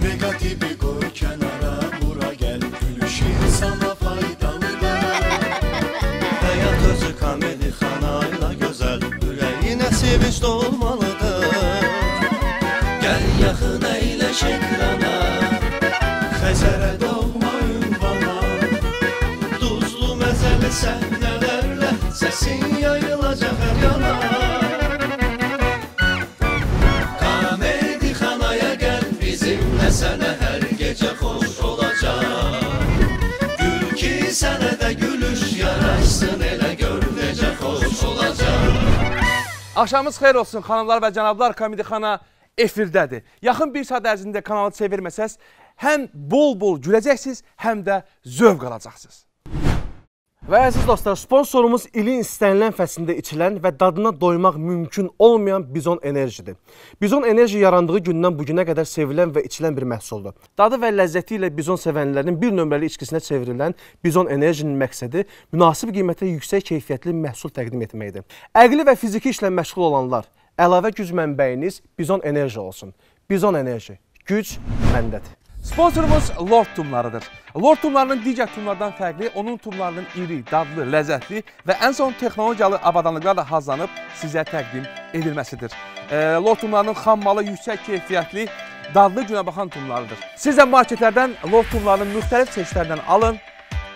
negative go channel. Axşamınız xeyir olsun xanımlar və cənablar. Komedi xana efirdədir. Yaxın bir saat ərzində kanalı çevirməsəz, həm bol-bol güləcəksiniz, həm də zövq alacaqsınız. Və əziz dostlar, sponsorumuz ilin istənilən fəslində içilən və dadına doymaq mümkün olmayan Bizon Enerjidir. Bizon Enerji yarandığı gündən bu günə qədər sevilən və içilən bir məhsuldur. Dadı və ləzzəti ilə Bizon sevənlərin bir nömrəli içkisinə çevrilən Bizon Enerjinin məqsədi münasib qiymətə yüksək keyfiyyətli məhsul təqdim etməkdir. Əqli və fiziki işlə məşğul olanlar, əlavə güc mənbəyiniz Bizon Enerji olsun. Bizon Enerji, güc məndədir. Sponsorumuz Lord tumlarıdır. Lord tumlarının digər tumlardan fərqli, onun tumlarının iri, dadlı, ləzzətli və ən son texnologiyalı avadanlıqlarla hazırlanıb sizə təqdim edilməsidir. E, Lord tumlarının xam malı yüksək keyfiyyətli, dadlı günə baxan tumlarıdır. Siz də marketlərdən Lord tumlarının müxtəlif çeşidlərindən alın,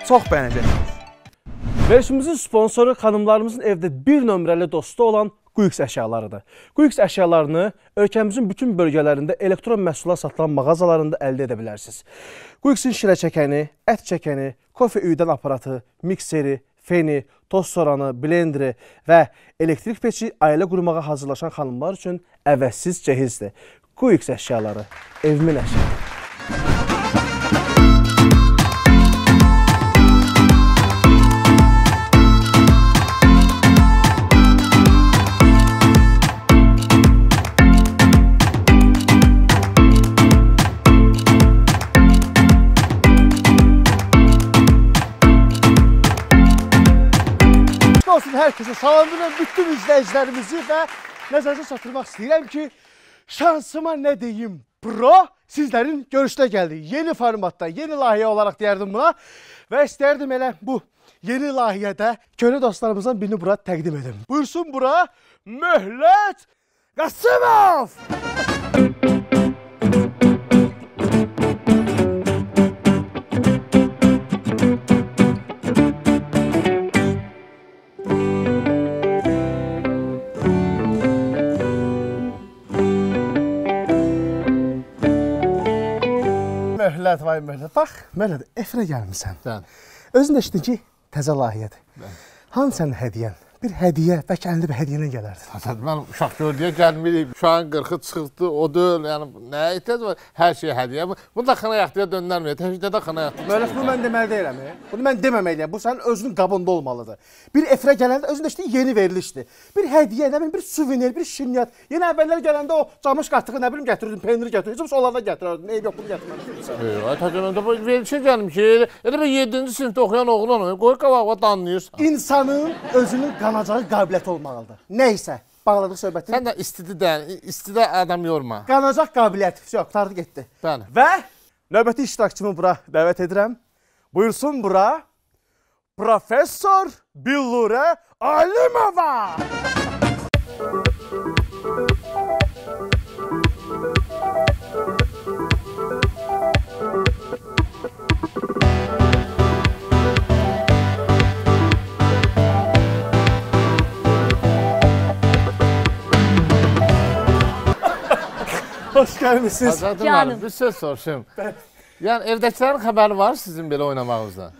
çox bəyənəcəksiniz. Verilişimizin sponsoru xanımlarımızın evdə bir nömrəli dostu olan Quyux əşyalarıdır. Quyux əşyalarını ölkəmizin bütün bölgələrində elektron məhsullar satılan mağazalarında əldə edə bilərsiniz. Quyuxun şirə çəkəni, ət çəkəni, kofe üyüdən aparatı, mikseri, feni, toz soranı, blenderi və elektrik peçi ailə qurmağa hazırlaşan xanımlar üçün əvəzsiz cehizdir. Quyux əşyaları, evimin əşyaları. Olsun hər kəsə salamlayıram bütün izləyicilərimizi və nəzərinizə çatdırmaq istəyirəm ki, şansıma nə deyim, bro sizlərin görüşünə gəldi. Yeni formatda, yeni layihə olaraq deyərdim buna və istərdim elə bu yeni layihədə köhnə dostlarımızdan birini bura təqdim edim. Buyursun bura Möhlət Qasımov! Möhlət, vay möhlət. Bax, möhlət, efirə gəlmisən. Bəli. Özün də eşitdin ki, təzə layihədir. Hanı sənin hədiyyən? Bir hədiyyə, bəlkə əlində bir hədiyyənə gələrdi. Əsəd, mən uşaq gördüyə gəlmirik. Uşağın qırxı çıxdı, o deyil. Yəni nəyə ehtiyac var? Hər şey hədiyyə. Bu, bu da xana yaxtıya döndərmir. Təkcə də xana yaxtı. Möhlət, bunu mən deməli deyirəm. Bunu mən deməməliyəm. Bu sənin özünün qabında olmalıdır. Bir efirə gələndə özün də eşitdin yeni verilişdir. Bir hədiyyə, nə bilim, bir suvenir, bir şirniyyat. Yenə əvvəllər gələndə o camış qatığı nə bilim gətirirdin, peynir gətirirdin, heç onlardan gətirərdin. Eyb yox, bunu gətirməlisən. Yox, təkcə bu verilişə gəlmişik. Elə, bir 7-ci sinifdə oxuyan oğlan. Qoy qavağa danlayırsan. İnsanın özünün qanacağı qabiliyyəti olmalıdır. Nə isə bağladıq söhbəti. Sən də istidə də, istidə adam yorma. Qanacaq qabiliyyət. Yox, qurtardı getdi. Bəli. Və növbəti iştirakçımı bura dəvət edirəm. Buyursun bura Professor Billurə Alimova. Hoş gəlmisiniz. Azadın Canım. var. Bir söz soruşum. Yəni evdəkilərin xəbəri var sizin belə oynamağınızdan?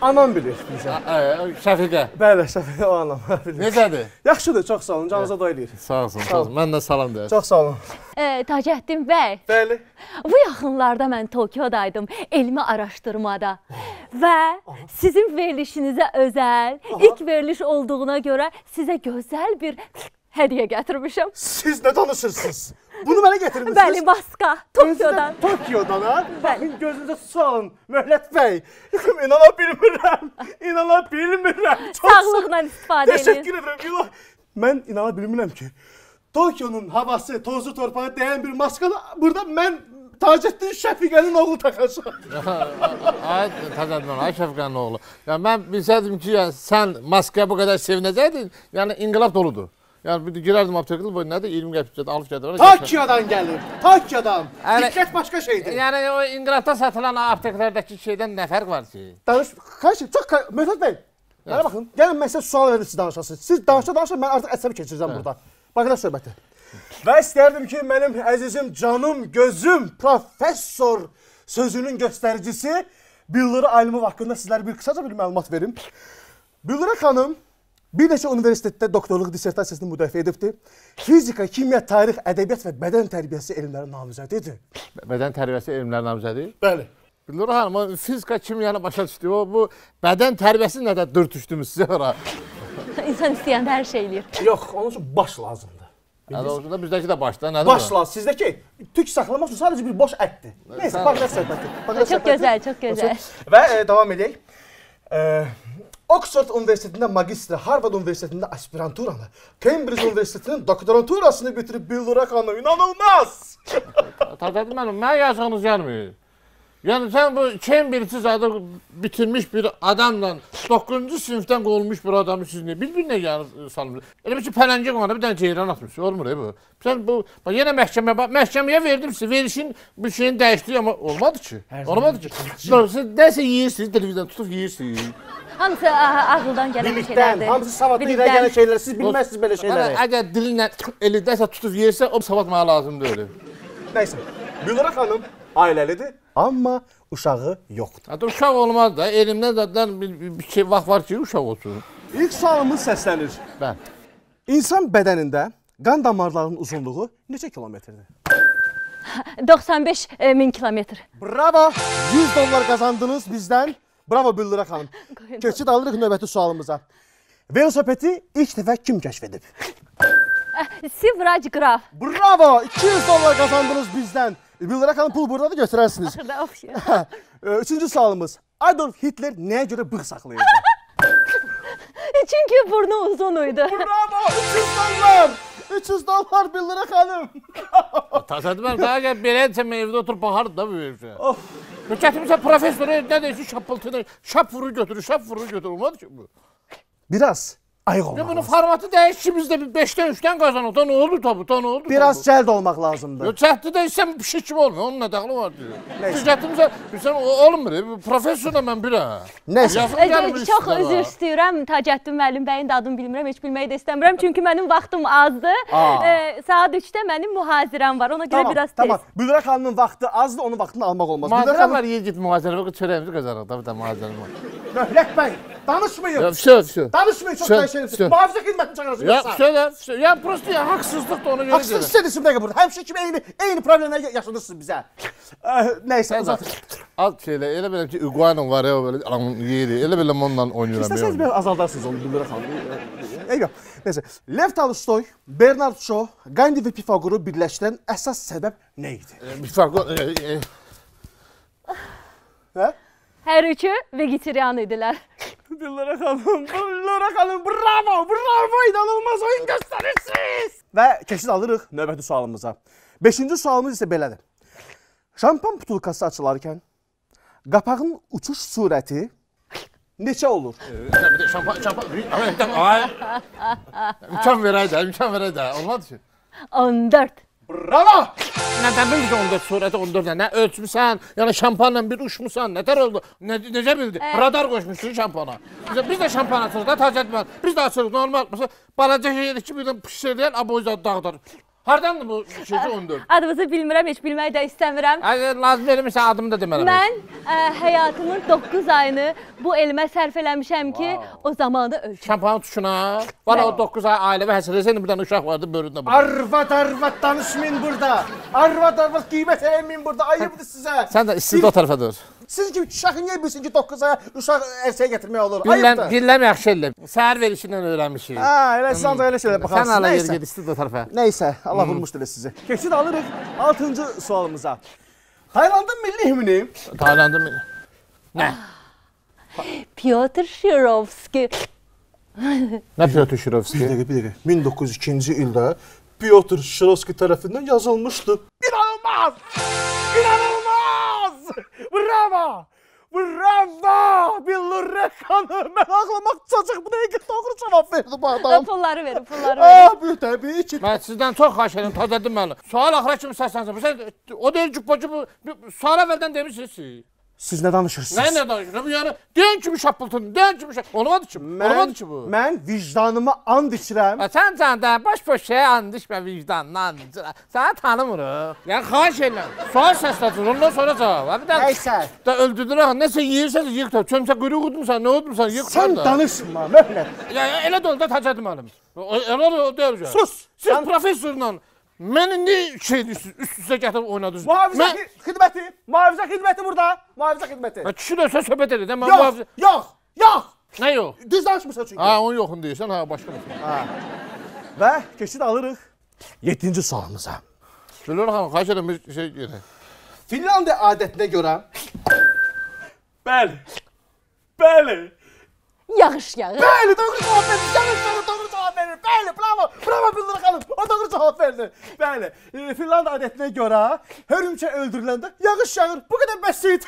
Anam bilir bizə. Ə, Şəfiqə. Bəli, Şəfiq o anam bilir. Necədir? Yaxşıdır, çox sağ olun. Canınıza doy eləyir. Sağ olsun, sağ olsun. Mən də salam deyirəm. Çox sağ olun. E, Tacəddin bəy, Bəli. bu yaxınlarda mən Tokiodaydım elmi araşdırmada. Və sizin verilişinizə özəl, ilk veriliş olduğuna görə sizə gözəl bir hədiyyə gətirmişəm. Siz nə danışırsınız? Bunu mənə gətirmisiniz? Bəli, maska Tokiodan. Tokyodan ha? Bəli. Baxın gözünüzə su alın. Möhlət bəy. İnana bilmirəm. İnana bilmirəm. Çox Sağlıqla istifadə edin. Təşəkkür edirəm. İla. Mən inana bilmirəm ki, Tokionun havası, tozu, torpağı dəyən bir maskalı burada mən Tacəddin Şəfiqənin oğlu taxacaq. Ay təzədmən, ay Şəfqənin oğlu. Ya mən bilsəydim ki, yəni sən maskaya bu qədər sevinəcəydin, yəni inqilab doludur. Yəni bir də girərdim aptekdə, bu nədir? 20 qəpikdə alıb gətirər. Takiyadan gəlir. Takiyadan. Əli- Diqqət başqa şeydir. Yəni o inqilabda satılan apteklərdəki şeydən nə fərq var ki? Danış, xahiş edirəm, çox ka- Möhtəd bəy. Mənə baxın, gəlin mən sizə sual verim siz danışasınız. Siz danışa danışa mən artıq əsəbi keçirəcəm burada. Baxın söhbəti. Və istərdim ki, mənim əzizim, canım, gözüm, professor sözünün göstəricisi Billiri Alimov haqqında sizlərə bir qısaca bir məlumat verim. Billiri xanım bir neçə universitetdə doktorluq dissertasiyasını müdafiə edibdi. Fizika, kimya, tarix, ədəbiyyat və bədən tərbiyəsi elmləri namizədidir. Bədən tərbiyəsi elmlər namizədi. Bəli. Bildir hanım, o fizika, kimyanı başa düşdü. O bu bədən tərbiyəsi nədə dürtüşdünüz sizə ora. İnsan istəyəndə hər şey eləyir. Yox, onun üçün baş lazımdır. Yəni o da bizdəki də başda nədir? Baş lazım. Sizdəki tük saxlamaq üçün sadəcə bir boş ətdir. Nəysə, baxın söhbəti. Çox gözəl, çox gözəl. Və e, davam edək. E, Oxford Universitetində magistri, Harvard Universitetində aspiranturanı, Cambridge Universitetinin doktoranturasını bitirib Billura xanım inanılmaz. Təzədi mənim, mən yazığınız gəlmir. Yəni sən bu Cambridge zadı bitirmiş bir adamla 9-cu sinifdən qovulmuş bir adamı siz nə bir-birinə gəlib salmısınız. Elə bir ki, pələngə qonana bir dənə ceyran atmışsınız. Olmur e bu. Sən bu bax yenə məhkəməyə bax, məhkəməyə verdim sizə, verişin bir şeyin dəyişdi amma olmadı ki. Olmadı ki. Bax, Siz nəsə yeyirsiniz, televizyon tutub yeyirsiniz. Hamısı ağıldan gələn şeylərdir. hamısı savadlı irə Bilikdən. gələn şeylər. Siz bilməzsiniz belə şeyləri. Əgər dilinlə elindəsə tutub yersə, o savad mənə lazımdır öyle. Nəysə. Billura xanım ailəlidir, amma uşağı yoxdur. Hətta uşaq olmaz da, elimdən zaten bir, bir, bir şey vaxt var ki, uşaq olsun. İlk sualımız səslənir. Bəli. İnsan bədənində qan damarlarının uzunluğu neçə kilometrdir? 95 e, min kilometr. Bravo! 100 dollar qazandınız bizdən. Bravo Billura xanım. Keçid alırıq növbəti sualımıza. Velosipedi ilk dəfə kim kəşf edib? Sivrac qraf. Bravo! 200 dollar qazandınız bizdən. Billura xanım pul burdadır götürərsiniz. Axırda of. Ee, Üçüncü sualımız. Adolf Hitler nəyə görə bığ saxlayırdı? Çünki burnu uzun idi. Bravo! 300 dollar! 300 dollar Billura xanım. Təsəddüf mən daha gəl belədirsə mən evdə oturub baxardım da bu şey. Of. Professoru nə deyirsən şapıltını, şap vurur götürür, şap vurur götürür. Olmadı ki bu. Biraz ayıq Ya olmaq bunun formatı dəyişdi ki biz də bir 5-dən 3-dən qazanıq. Da nə oldu tabu, da nə oldu? Biraz cəld olmaq lazımdır. Yo çəkdi də bir şey kimi olmuyor. Onun nə dəxli var. Siz gətirmisən, bilsən olmur. Professor da mən biləm. Nəysə. Yazıq Ə, gəlmir Çox üzr istəyirəm Tacəddin müəllim bəyin də adını bilmirəm, heç bilməyi də istəmirəm. Çünki mənim vaxtım azdır. Saat 3-də mənim mühazirəm var. Ona görə biraz tez. tamam. Bülrə xanımın vaxtı azdır, onun vaxtını almaq olmaz. Mühazirə xanım, var, yer git mühazirə çörəyimizi qazanırıq da bir də mühazirə var. Möhlət bəy, danışmayın. Ya vsyo, vsyo. Danışmayın, çox Sen- dəyişərsiniz. sen- Mühafizə xidmətini çağırırsınız. Ya vsyo da, vsyo. Ya prosto ya haksızlık da ona göre Haksız diyorum. istədirsin dəqiqə burada. Həmişə kimi eyni eyni problemləri yaşadırsınız bizə. Ə, Nəysə, Sen uzat. de al şeyle, elə belə ki iguanın var ya böyle alan yeri, elə belə onunla oynuyorum. İstəsəniz ben. biraz azaldarsınız onu Bülrə xanım. Eyvah. Nəysə, Lev Tolstoy, Bernard Shaw, Gandhi və Pifagoru birləşdirən əsas səbəb nə idi? Bir fark var. e, e, Hə? Hər üçü vegetarian idilər. Bülrə xanım, Bülrə xanım, bravo, bravo, inanılmaz oyun göstərirsiniz. Və keçid alırıq növbəti sualımıza. 5-ci sualımız isə belədir. Şampan butulkası açılarkən qapağın uçuş sürəti neçə olur? Şampan, şampan. Ay, ay. İmkan verək də, imkan verək də. Olmadı ki. 14. Bravo! Nədən bildin 14 surəti 14 nə ölçmüsən? Yəni şampanla bir uçmusan, nətər oldu? Nə, necə bildin? Radar qoşmuşsun şampana. Biz, biz də şampan açırıq da tacət var. Biz də açırıq normal. Balaca şeydir ki, birdən pişirdən aboyza dağıdır. Hardandır bu şeyci 14? Adınızı bilmirəm, heç bilməyi də istəmirəm. Əgər lazım verirsən adımı da demərəm. Mən ə, həyatımın 9 ayını bu elmə sərf eləmişəm ki, o zamanı ölçüm. Şampanın tuşuna. Var o 9 ay ailə və həsələsən bir dənə uşaq vardı böründə. bu. Arvad arvad danışmayın burada. Arvad arvad qiymət eləməyin burada. Ayıbdır sizə. Sən də istedi o tərəfə dur. Siz kimi uşaq niyə bilsin ki 9 aya uşaq ərsəyə gətirmək olur? Ayıbdır. gülləm yaxşı ellə. Səhər verişindən öyrənmişik. Hə, elə siz ancaq elə şeylər Sən baxarsınız. hala yer ged istedi o tərəfə. Nəysə, Allah vurmuşdur elə sizi. Keçid alırıq 6-cı sualımıza. Taylandın milli himni Taylandım. Nə? Pyotr Shirovski. Nə Pyotr Şirovski? Bir dəqiqə, bir dəqiqə. 1902-ci ildə Pyotr Şirovski tərəfindən yazılmışdı. İnanılmaz! İnanılmaz! Bravo! Bravo! Billur Rəkanı. Mən ağlamaq tutacaq. Bu dəqiqə doğru cavab verdi bu adam. pulları verin, pulları verin. Ah, bu təbii ki. Mən sizdən çox xahiş edirəm, təzədən məni. Sual axıra kimi səslənsin. Sən o deyil ki, bu- sual əvvəldən demisiniz. siz. Siz nə danışırsınız? Nə nə danışıram? Yəni deyən kimi şapıltın, deyən kimi şap. Olmadı ki. Olmadı ki bu. Mən vicdanıma and içirəm. Ha, Sən canda boş-boş şey and içmə vicdandan. Səni tanımırıq. Yəni xahiş edirəm. Sual səslənsin, ondan sonra cavab. Ha, Bir də Nəysə. da öldürdürək. Nəsə yeyirsən, yeyir də. Çömsə quyruq udmusan, nə udmusan, yeyir Sən qurtar da. danışma, möhlət. Ya ya, elə də oldu təcədi müəllim. O- Elə də o deyil. Sus. Siz Sən- professorla məni nə şey üst-üstə gətirib oynadınız? Mühafizə Mən xi- xidməti, mühafizə xidməti burada. Mühafizə xidməti. Mən kişi də söz söhbət edir. Mən Yox, mühafizə. yox, yox. Nə yox? Düz danışmırsan çünki. Ha, onun yoxunu deyirsən, ha başqa məsələ. Və keçid alırıq 7-ci sualımıza. Gülür xanım, xahiş edirəm bir şey gedək. Finlandiya adətinə görə Bəli. Bəli. Yağış yağır. Bəli, doğru cavab verdi. Yanlış soru doğru cavab verir. Bəli, bravo. Bravo Billur xanım. O doğru cavab verdi. Bəli. E, Finlandiya adətinə görə hörümçək öldürüləndə yağış yağır. Bu qədər bəsit.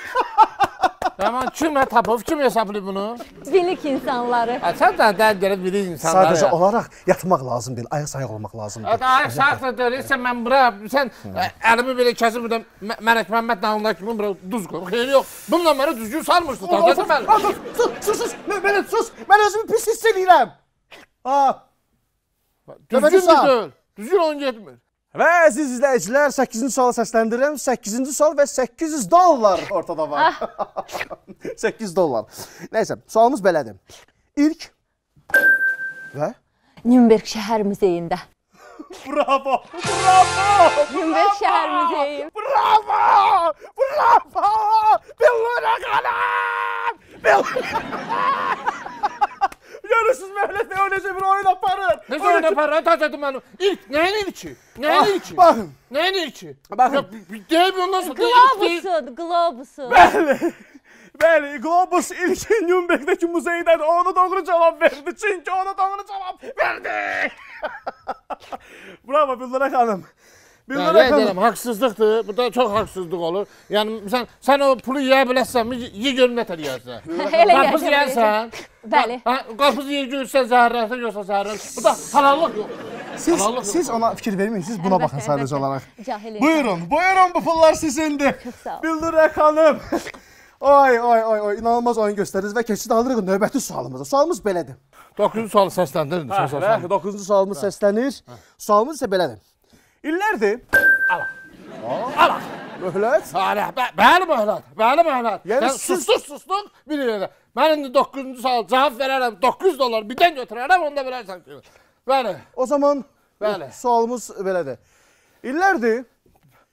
Tamam, kimə tapıb, kim hesablayıb bunu? Bilik insanları. Ha, sən də dən gəlib bilir insanlar. Sadəcə olaraq yatmaq lazım deyil, ayaq sayıq olmaq lazımdır. Hadi ay sağda deyirsən mən bura sən ə, əlimi belə kəsib burada Mə- Mələk Məmməd dağında kimi bura duz qoy. Xeyri yox. Bununla məni düzgün salmırsın. Tacədə mən. Sus, sus, sus, sus. Mən, mən, sus. Mən özümü pis hiss edirəm. Düzgün deyil. Düzgün oyun getmir. Və əziz izləyicilər, 8-ci sualı səsləndirirəm. 8-ci sual və 800 dollar ortada var. 8 dollar. Nəysə, sualımız belədir. İlk və Nürnberg şəhər muzeyində. Bravo! Bravo! Nürnberg şəhər muzeyi. Bravo! Bravo! Billur xanım! Billur Görürsüz Mehmet Bey o necə bir oyun aparır. Necə oyuna para tacədə mənim. İlk nəyin ilki? Nəyin ilki? Baxın. Nəyin ilki? Baxın. Deyib ondan sonra deyib ilk deyib. Globusun, globusun. Bəli. Bəli, Globus ilk Nürnbergdəki muzeydədir. Onu doğru cavab verdi. Çünki ona doğru cavab verdi. Bravo Billur xanım. Yəni xanım. deyirəm, haqsızlıqdır. Burada çox haqsızlıq olur. Yəni sən sən o pulu yeyə bilərsənmi? Ye görüm nə tər yeyərsən. Elə Qarpız yeyərsən. Bəli. Ha, qarpız yer görsən zəhərlənsən yoxsa zəhərlənsən. Burada halallıq yox. Siz, Halallıq siz ona fikir verməyin. Siz buna baxın sadəcə olaraq. Cahil insan. Buyurun, buyurun bu pullar sizindir. Bildurə xanım. Oy, oy, oy, oy, inanılmaz oyun göstərdiniz və keçid alırıq növbəti sualımıza. Sualımız belədir. 9-cu sualı səsləndirin. Və 9-cu sualımız səslənir. Sualımız isə belədir. İllərdir. Ala. Ala. Möhlət. Salih, bə bəli möhlət, bəli möhlət. Yəni Yəni siz- susduq, susduq bir yerdə. Mən indi 9-cu sual cavab verərəm. 900 dollar birdən götürərəm, onda verərsən. Bəli, O zaman Bəli. sualımız belədir. İllərdir.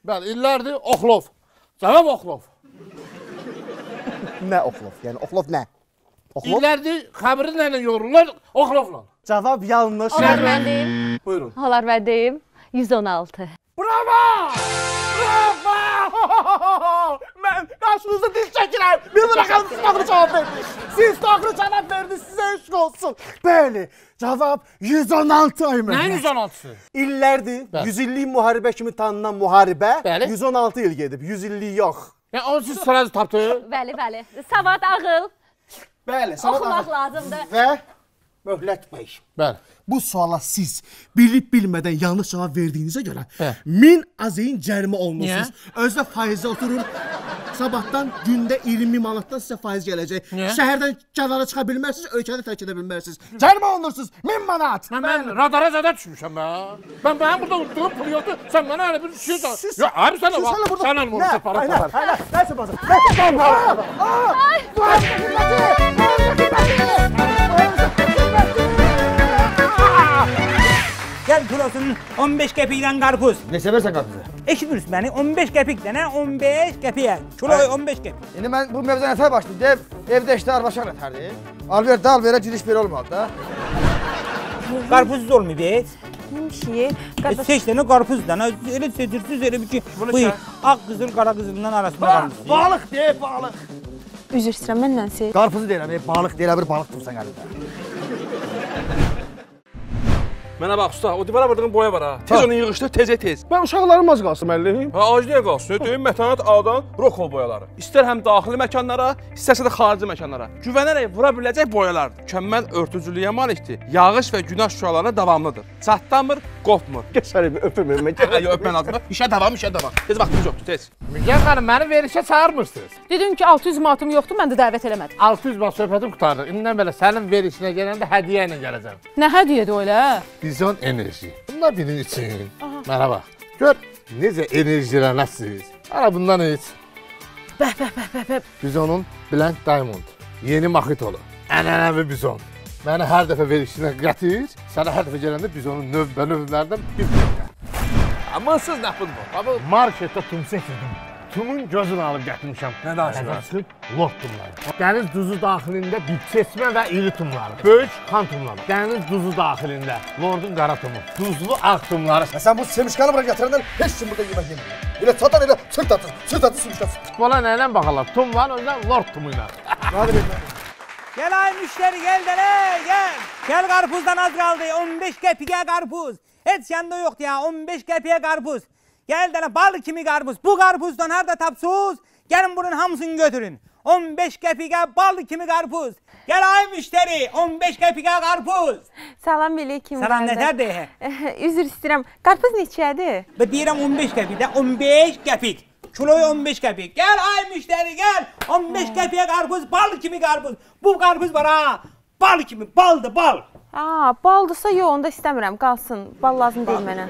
bəli, illərdir Oxlov. Cavab Oxlov. Nə oxlov? Yəni oxlov nə? Oxlov. İllərdir xəbri ilə yorulurlar Oxlovla. Cavab yanlış. Olar mən deyim. Buyurun. Olar mən deyim. 116. Bravo! Bravo! Mən qarşınızda diz çəkirəm. Bildir bakalım siz doğru cavab verdiniz. Siz doğru cavab verdiniz. Sizə eşq olsun. Bəli, cavab 116 ay mən. Nəyin 116-sı? İllərdir. Bəli. 100 illik müharibə kimi tanınan müharibə Bəli. 116 il gedib. 100 illik yox. Yəni onu siz sırası tapdınız. Bəli, bəli. Savad ağıl. Bəli, Oxumaq lazımdır. Və möhlət bəy. Bəli. Bu suala siz bilib bilmədən yanlış cavab verdiyinizə görə Hə. 1000 azeyin cərimə olunursunuz. Özdə faizə oturur. Sabahdan gündə 20 manatdan sizə faiz gələcək. Niyə? Şəhərdən kənara çıxa bilmərsiniz, ölkəni tərk edə bilmərsiniz. Cərimə olunursunuz 1000 manat. Mən, mən radara zada düşmüşəm mən. Ben ben burada unuttuğum pul yoktu. Sen bana öyle bir şey sor. Siz- Ya abi sen de Siz bak. hala burada. Sen alma onu para Aynen, para. aynen. Neyse bazı. Neyse bazı. Aa! Aa! Bu hafta hizmeti! Gel kilosunun 15 qəpikdən qarpız. Ne seversen karpuzu. Eşitmirsiniz məni? 15 qəpik dənə 15 qəpiyə. Kilo 15 qəpik. Şimdi ben bu mevzuya nefer başladım. Ev, evde işte arbaşak neferdi. Al ver dal vere giriş bir olmadı da. Qarpızsız olmuyor heç. Nəmişi? E, Seç dənə qarpız dənə. Elə seçirsiniz elə bir ki, buyur. Ağ qızıl, qara qızılından arasında qalmışsınız. Balık diye balık. Üzr istəyirəm, mən Nancy. Karpuzu değil abi balık değil abi balık tutsan elinde. Mənə bax usta, o divara vurduğun boya var ha. Tez onu yığışdır, tezə tez. Mən uşaqlarım az qalsın müəllim. Ha, aciliyə qalsın. Deyim mətanət A'dan rokol boyaları. İstər həm daxili məkanlara, istərsə də xarici məkanlara. Güvənərək vura biləcək boyalardır. Mükəmməl örtücülüyə malikdir. Yağış və günəş şüalarına davamlıdır. Çatlamır, qopmur. Gəsərim öpüm mən. Hə, yox, öpmən lazımdır. İşə davam, işə davam. Tez vaxtımız yoxdur, tez. Müge xanım məni verilişə çağırmırsınız. Dedim ki 600 manatım yoxdur, mən də dəvət eləmədim. 600 manat söhbətim qurtardı. İndən belə sənin verilişinə gələndə hədiyyə ilə gələcəm. Nə hədiyyədir o elə? Bizon enerji. Bunlar benim için. Merhaba. Gör necə enerjilənəsiz. Ara bundan iç. Bəh, bəh, bəh, bəh, bəh. Bizonun Blank Diamond. Yeni maxitolu. Ənənəvi bizon. Məni hər dəfə verilişinə gətir. Sənə hər dəfə gələndə bizonun növbə növlərdən bir dəfə. Amansız nə bu? Marketdə tum seçirdim. Tumun gözünü alıb gətirmişəm. Nə danışırsan? Lord tumları. Dəniz duzu daxilində dip seçmə və iri tumları. Böyük xan tumları. Dəniz duzu daxilində lordun qara tumu. Duzlu ağ tumları. Sen bu semişkanı bırak yatırından hiç kim burada yemek yemiyor. Öyle çatan öyle sırt atır, sırt atır semişkansın. Futbola nə ilə baxarlar? Tum var, özdən lord tumuyla. Hadi benim. Gel ay müşteri gel dele gel. Gel karpuzdan az kaldı 15 kepike karpuz. Hiç yanında yoktu ya 15 kepike karpuz. Gel dele bal kimi karpuz. Bu karpuzdan nerede tapsuz? Gelin bunun hamısını götürün. 15 kepike bal kimi karpuz. Gel ay müşteri 15 kepike karpuz. Salam aleyküm. Salam nətərdir? Üzr istəyirəm. Qarpız neçədir? Ve deyirəm 15 kepik de 15 kepik. Kiloyu 15 kepik. Gel ay müşteri gel. 15 kepiğe karpuz bal kimi karpuz. Bu karpuz var ha. Bal kimi baldı bal. Aa, baldırsa yox, onda istəmirəm, qalsın. Bal lazım deyil mənə.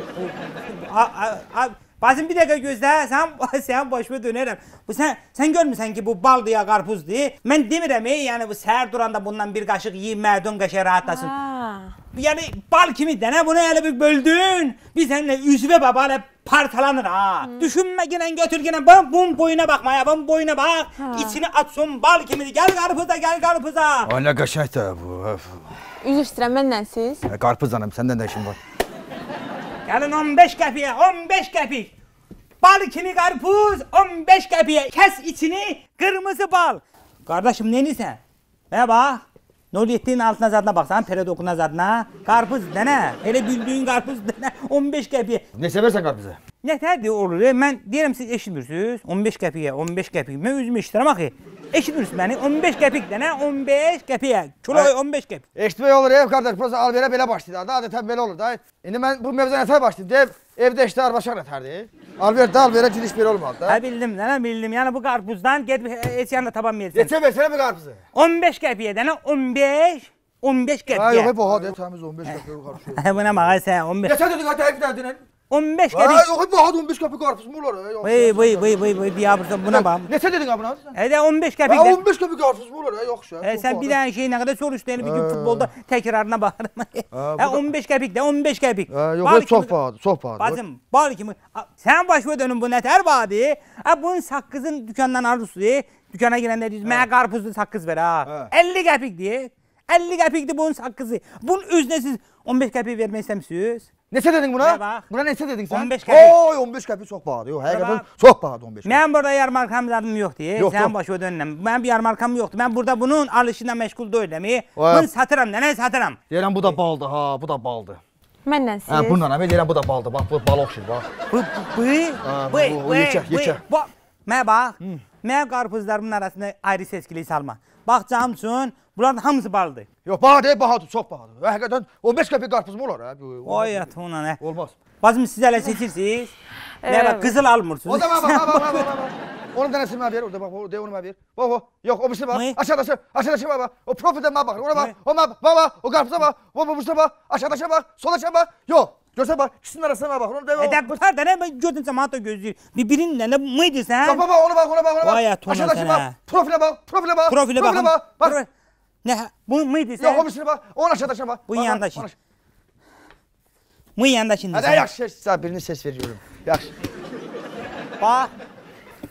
Bazım bir dakika gözlə, sen sen başıma dönerim. Bu sen sen görmüsən ki bu baldı ya karpuzdu. Ben demirəm ey, yani bu səhər duranda bundan bir kaşık yiyib mədun qəşəng rahatlasın. Ha. Yani bal kimi dənə bunu elə bir böldün. Biz seninle üzvə baba elə parçalanır ha. Düşünme yine götür yine bunun, bunun boyuna bakma ya bunun boyuna bak. İçini açsın bal kimi gel karpuza gel karpuza. Ay ne qəşəng də bu. öf. Üzr istəyirəm, mənlə siz? Ya Qarpız hanım, səndən də işim var. Gelin 15 kepiye 15 kepik. Bal kimi karpuz 15 kepiye. Kes içini kırmızı bal. Kardeşim ne sen? He bak. Nuriyettin altına zadına baksan peredokuna zadına. Karpuz dene. Hele bildiğin karpuz dene 15 kepiye. Ne seversən qarpızı? Nətərdir olur? e? Mən deyirəm siz eşitmirsiniz. 15 qəpiyə, 15 qəpik. Mən özüm eşidirəm axı. Eşitmirsiniz məni? 15 qəpik dənə 15 qəpiyə. Kilo 15 qəpik. Eşitmək olur ev qardaş, prosta al verə belə başlayır. Da adətən belə olur da. İndi mən bu mövzuya nətər başlayım? Deyim, evdə işdə arbaşaq nətərdir? Al ver, dal verə giriş belə olmalı da. Hə bildim, dənə bildim. Yəni bu qarpuzdan gedib heç yanında taban versən. Neçə versənə bir qarpızı? 15 qəpiyə dənə 15 15 Ha yox, qəpiyə. bu ha de təmiz 15 qəpik qarpız. Hə buna bax sən 15 Neçə dedik ha tərif dədin? 15 Ha qəpik. yox, bu ha 15 qəpik qarpız mı? Yox. Vay vay vay vay vay biabırsan buna bax. Neçə dedin ha buna? Hədə 15 Ha qəpik. də- 15 qəpik qarpız mı olur? Yox şə. Hə, sən bir dənə şey nə qədər soruşdun, yəni bir gün futbolda təkrarına baxıram. Hə da- 15 qəpik də 15 qəpik. Ha yox, çox bahadır, çox bahadır. Bacım, bal kimi. Sən başıma dönün bu nətər badı? Ha bunun saqqızın dükandan alırsan, dükana girəndə deyir, mənə qarpuzlu saqqız ver ha. 50 qəpik deyir. 50 qəpikdir bunun saqqızı. Bunun özünə siz 15 qəpik vermək istəmisiniz? Neçə dedin buna? bax? Buna neçə dedin sən? 15 qəpik. Oy 15 qəpik çox bahadır. Yox, həqiqətən bax. çox bahadır 15 qəpik. Mən burada yarmarkam zadım yoxdur. Yox, Sən yox. başıma dönürəm. Mən bir yarmarkam yoxdur. Mən burada bunun alışıyla məşğul deyiləm. Vay. Bunu satıram, nənə satıram. Deyirəm bu da baldır ha, bu da baldır. Mənlə siz? Hə, bununla əmək deyirəm bu da baldır. Bax bu bal oxşur bax. Bu, bu, Ha, bu, bu- bu yekə, yekə. Bu, mən bax, mən qarpızlarımın arasında ayrı seçkili salma. Bax cam üçün, bunların hamısı baldır. Yox, bahadır, bahadır, çox bahadır. Həqiqətən 15 qəpik qarpız mı olur ha? Bu- Oy atına nə? Olmaz. Bacım siz hələ seçirsiniz. Mən bax qızıl almırsınız. O da bax, bax, bax, bax. Onun dənəsini mənə ver, orada bax, o de onu mənə ver. Bax, o. Yox, o birisi bax. Aşağıdaşı, aşağıdaşı bax. O profildən mənə baxır. Ona bax, o mənə bax, bax, o qarpıza bax. O bu bax, aşağıdaşı bax, sola bax. Yox, görsən bax, ikisinin arasına mənə baxır. Onu de. o- Edək bu da nə mən gördüm cəmaət da gözləyir. Bir birinin nə mıydı Bax, sən? bax, bax, ona bax, ona bax, ona bax. Vay atına Aşağıdaşı sənə. bax, profilə bax, profilə bax. Profilə baxın. bax. Bax, Pro- Nə? Bu mıydı yox, o sən? birisine bax. Onun aşağıdaşına bax. Bu Bax, bax, yandakı. ona- Bu yanındakında. Hadi yaxşı, sən birini ses veriyorum. Yaxşı. Bax.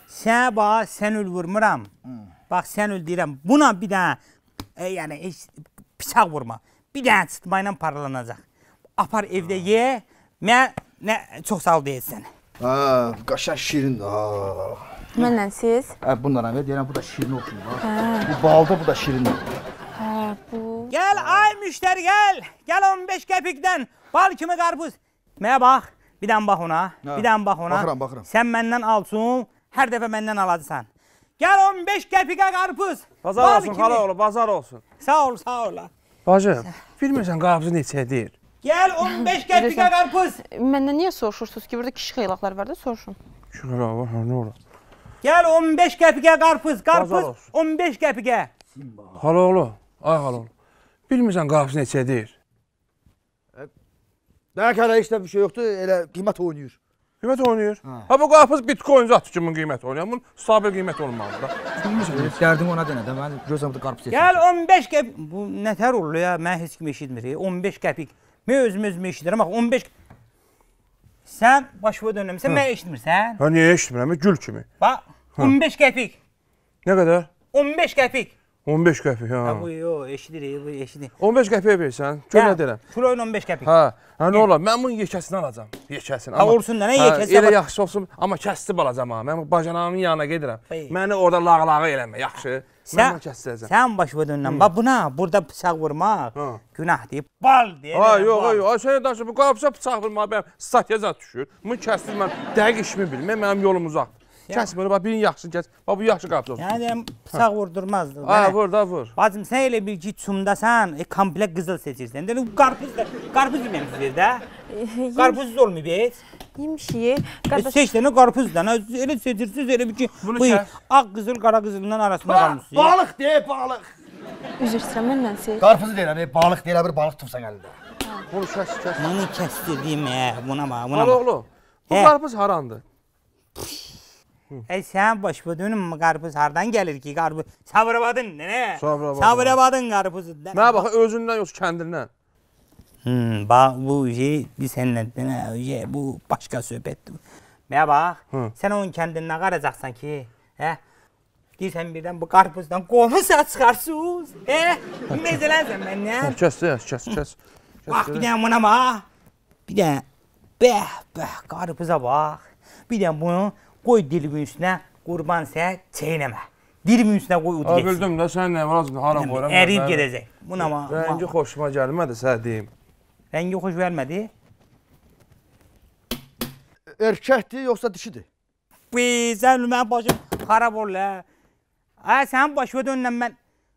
Sən bax, sən ül vurmuram. Bax, sən ül deyirəm. Buna bir dənə e, yəni heç bıçaq vurma. Bir dənə sıtmayla paralanacaq. Apar evdə ye. Mən nə çox sağ ol deyirsən. Ha, qaşa şirindir. Ha. Mənlə siz? Hə, bundan əvvəl deyirəm bu da şirin oxşuyur. bax. Bu balda, bu da şirindir. Hə, bu. Gəl ay Gel müşteri gel. Gel 15 kepikten. Bal kimi karpuz. Mənə bax. Bir dənə bax ona. Ha, Bir dənə bax ona. baxıram, baxıram. Sən məndən alsın. Hər dəfə məndən alacaqsan. Gel 15 kepikə karpuz. Bazar Bal olsun, kimi. xalaoğlu, bazar olsun. Sağ ol, sağ ol. Bacı, bilmirsən qarpızı neçəyə deyir? Gel 15 kepikə karpuz. Məndən niyə soruşursunuz ki, burada kişi xeylaqlar var da soruşun. Şükür Allah, ha, nə olur? Gel 15 kepikə karpuz. Bazar Karpuz olsun. 15 kepikə. Xalaoğlu, ay xalaoğlu. Bilmirsən qarpızı neçəyə deyir? Demek hala işte bir şey yoktu. Elə qiymət oynayır. Qiymət oynayır. Ha bu qarpız bitcoin zat kimi qiymət oynayır. Bunun stabil qiymət olmalıdır da. Bilmirsən. Dərdin ona denə də. Mən burada qarpız yeyirsən. Gel 15 kepik. Bu nətər olur ya? Mən heç kim eşitmir. 15 kepik. Mən özüm özümü eşidirəm. Bax 15 Sən başıma dönəmsən, mən eşitmirsən. Ha niyə eşitmirəm? Gül kimi. Bax 15 kepik. Nə qədər? 15 kepik. 15 qəpik, ha. Ha bu yo eşidir, bu eşidir. 15 qəpiyə versən, gör nə deyirəm. Kilo 15 kepik. Hə, hə nə olar? Mən bunun yekəsini alacağam. Yekəsini. Ha, olsun da, nə Hə, yekəsi Elə yaxşı olsun, amma kəsdi alacağam ha. Mən bacanağımın yanına gedirəm. Məni orada lağlağı eləmə, yaxşı? Sən, kəsdirəcəm. sən başıma dönən. Bax buna burada bıçaq vurmaq Ha. günah deyib. Bal deyir. Ha, yox, yox. Ay sən danışır, bu qarpıza bıçaq vurmağa bəyəm statya zat düşür. Bunu kəsdir mən dəqiq işimi bilməm, mənim yolum uzaqdır. Kəs bunu, bax birini yaxşı kəs. Bax bu yaxşı qarpız olsun. Yəni deyirəm, bıçaq vurdurmazdı. Ha, vur da vur. Bacım sən elə bil ki, çumdasan, e, komplek qızıl seçirsən. Dedim qarpız da, qarpız yeməmisiniz də. Qarpızsız olmuyor heç. Yemişik. E, Qardaş, seç dənə qarpızdan. ha, Elə seçirsiniz, elə bil ki, Bunu bu ağ qızıl, qara qızılın arasında qalmışsınız. Balıq de, balıq. üzr istəyirəm məndən siz. Qarpızı deyirəm, e, balıq deyirəm, bir balıq tutsan əlində. Bunu kəs, kəs. Bunu kəsdirdim, e, buna bax, buna bax. oğlu. Bu Hə. qarpız harandır? Ey sən başıma dönüm qarpız hardan gəlir ki, qarpız? Sabirabadın, nə? Sabirabadın. Sabirabadın qarpızı. Mənə bax, özündən yoxsa kəndindən. Hmm, bax bu şey biz səninlə nə, şey, bu başqa söhbətdir. Mənə bax, Hı. sən onun kəndindən qaracaqsan ki, hə? Deyirsən birdən bu qarpızdan qovmusa çıxarsınız, hə? Mezələnsən məndən. Kəs, kəs, kəs. Bax bir dənə buna bax. Bir dənə bəh, bəh qarpıza bax. Bir dənə bunu qoy dilimin üstünə qurban sən çeynəmə. Dilimin üstünə qoy ud Ha getsin. bildim də sən nə var hara qoyuram. Əriyib gedəcək. Buna bax. Rəngi xoşuma gəlmədi sənə deyim. Rəngi xoş vermədi. Erkəkdir yoxsa dişidir? Bi, sən mənim başım xarab ol la. Ay sən başıma dönən mən.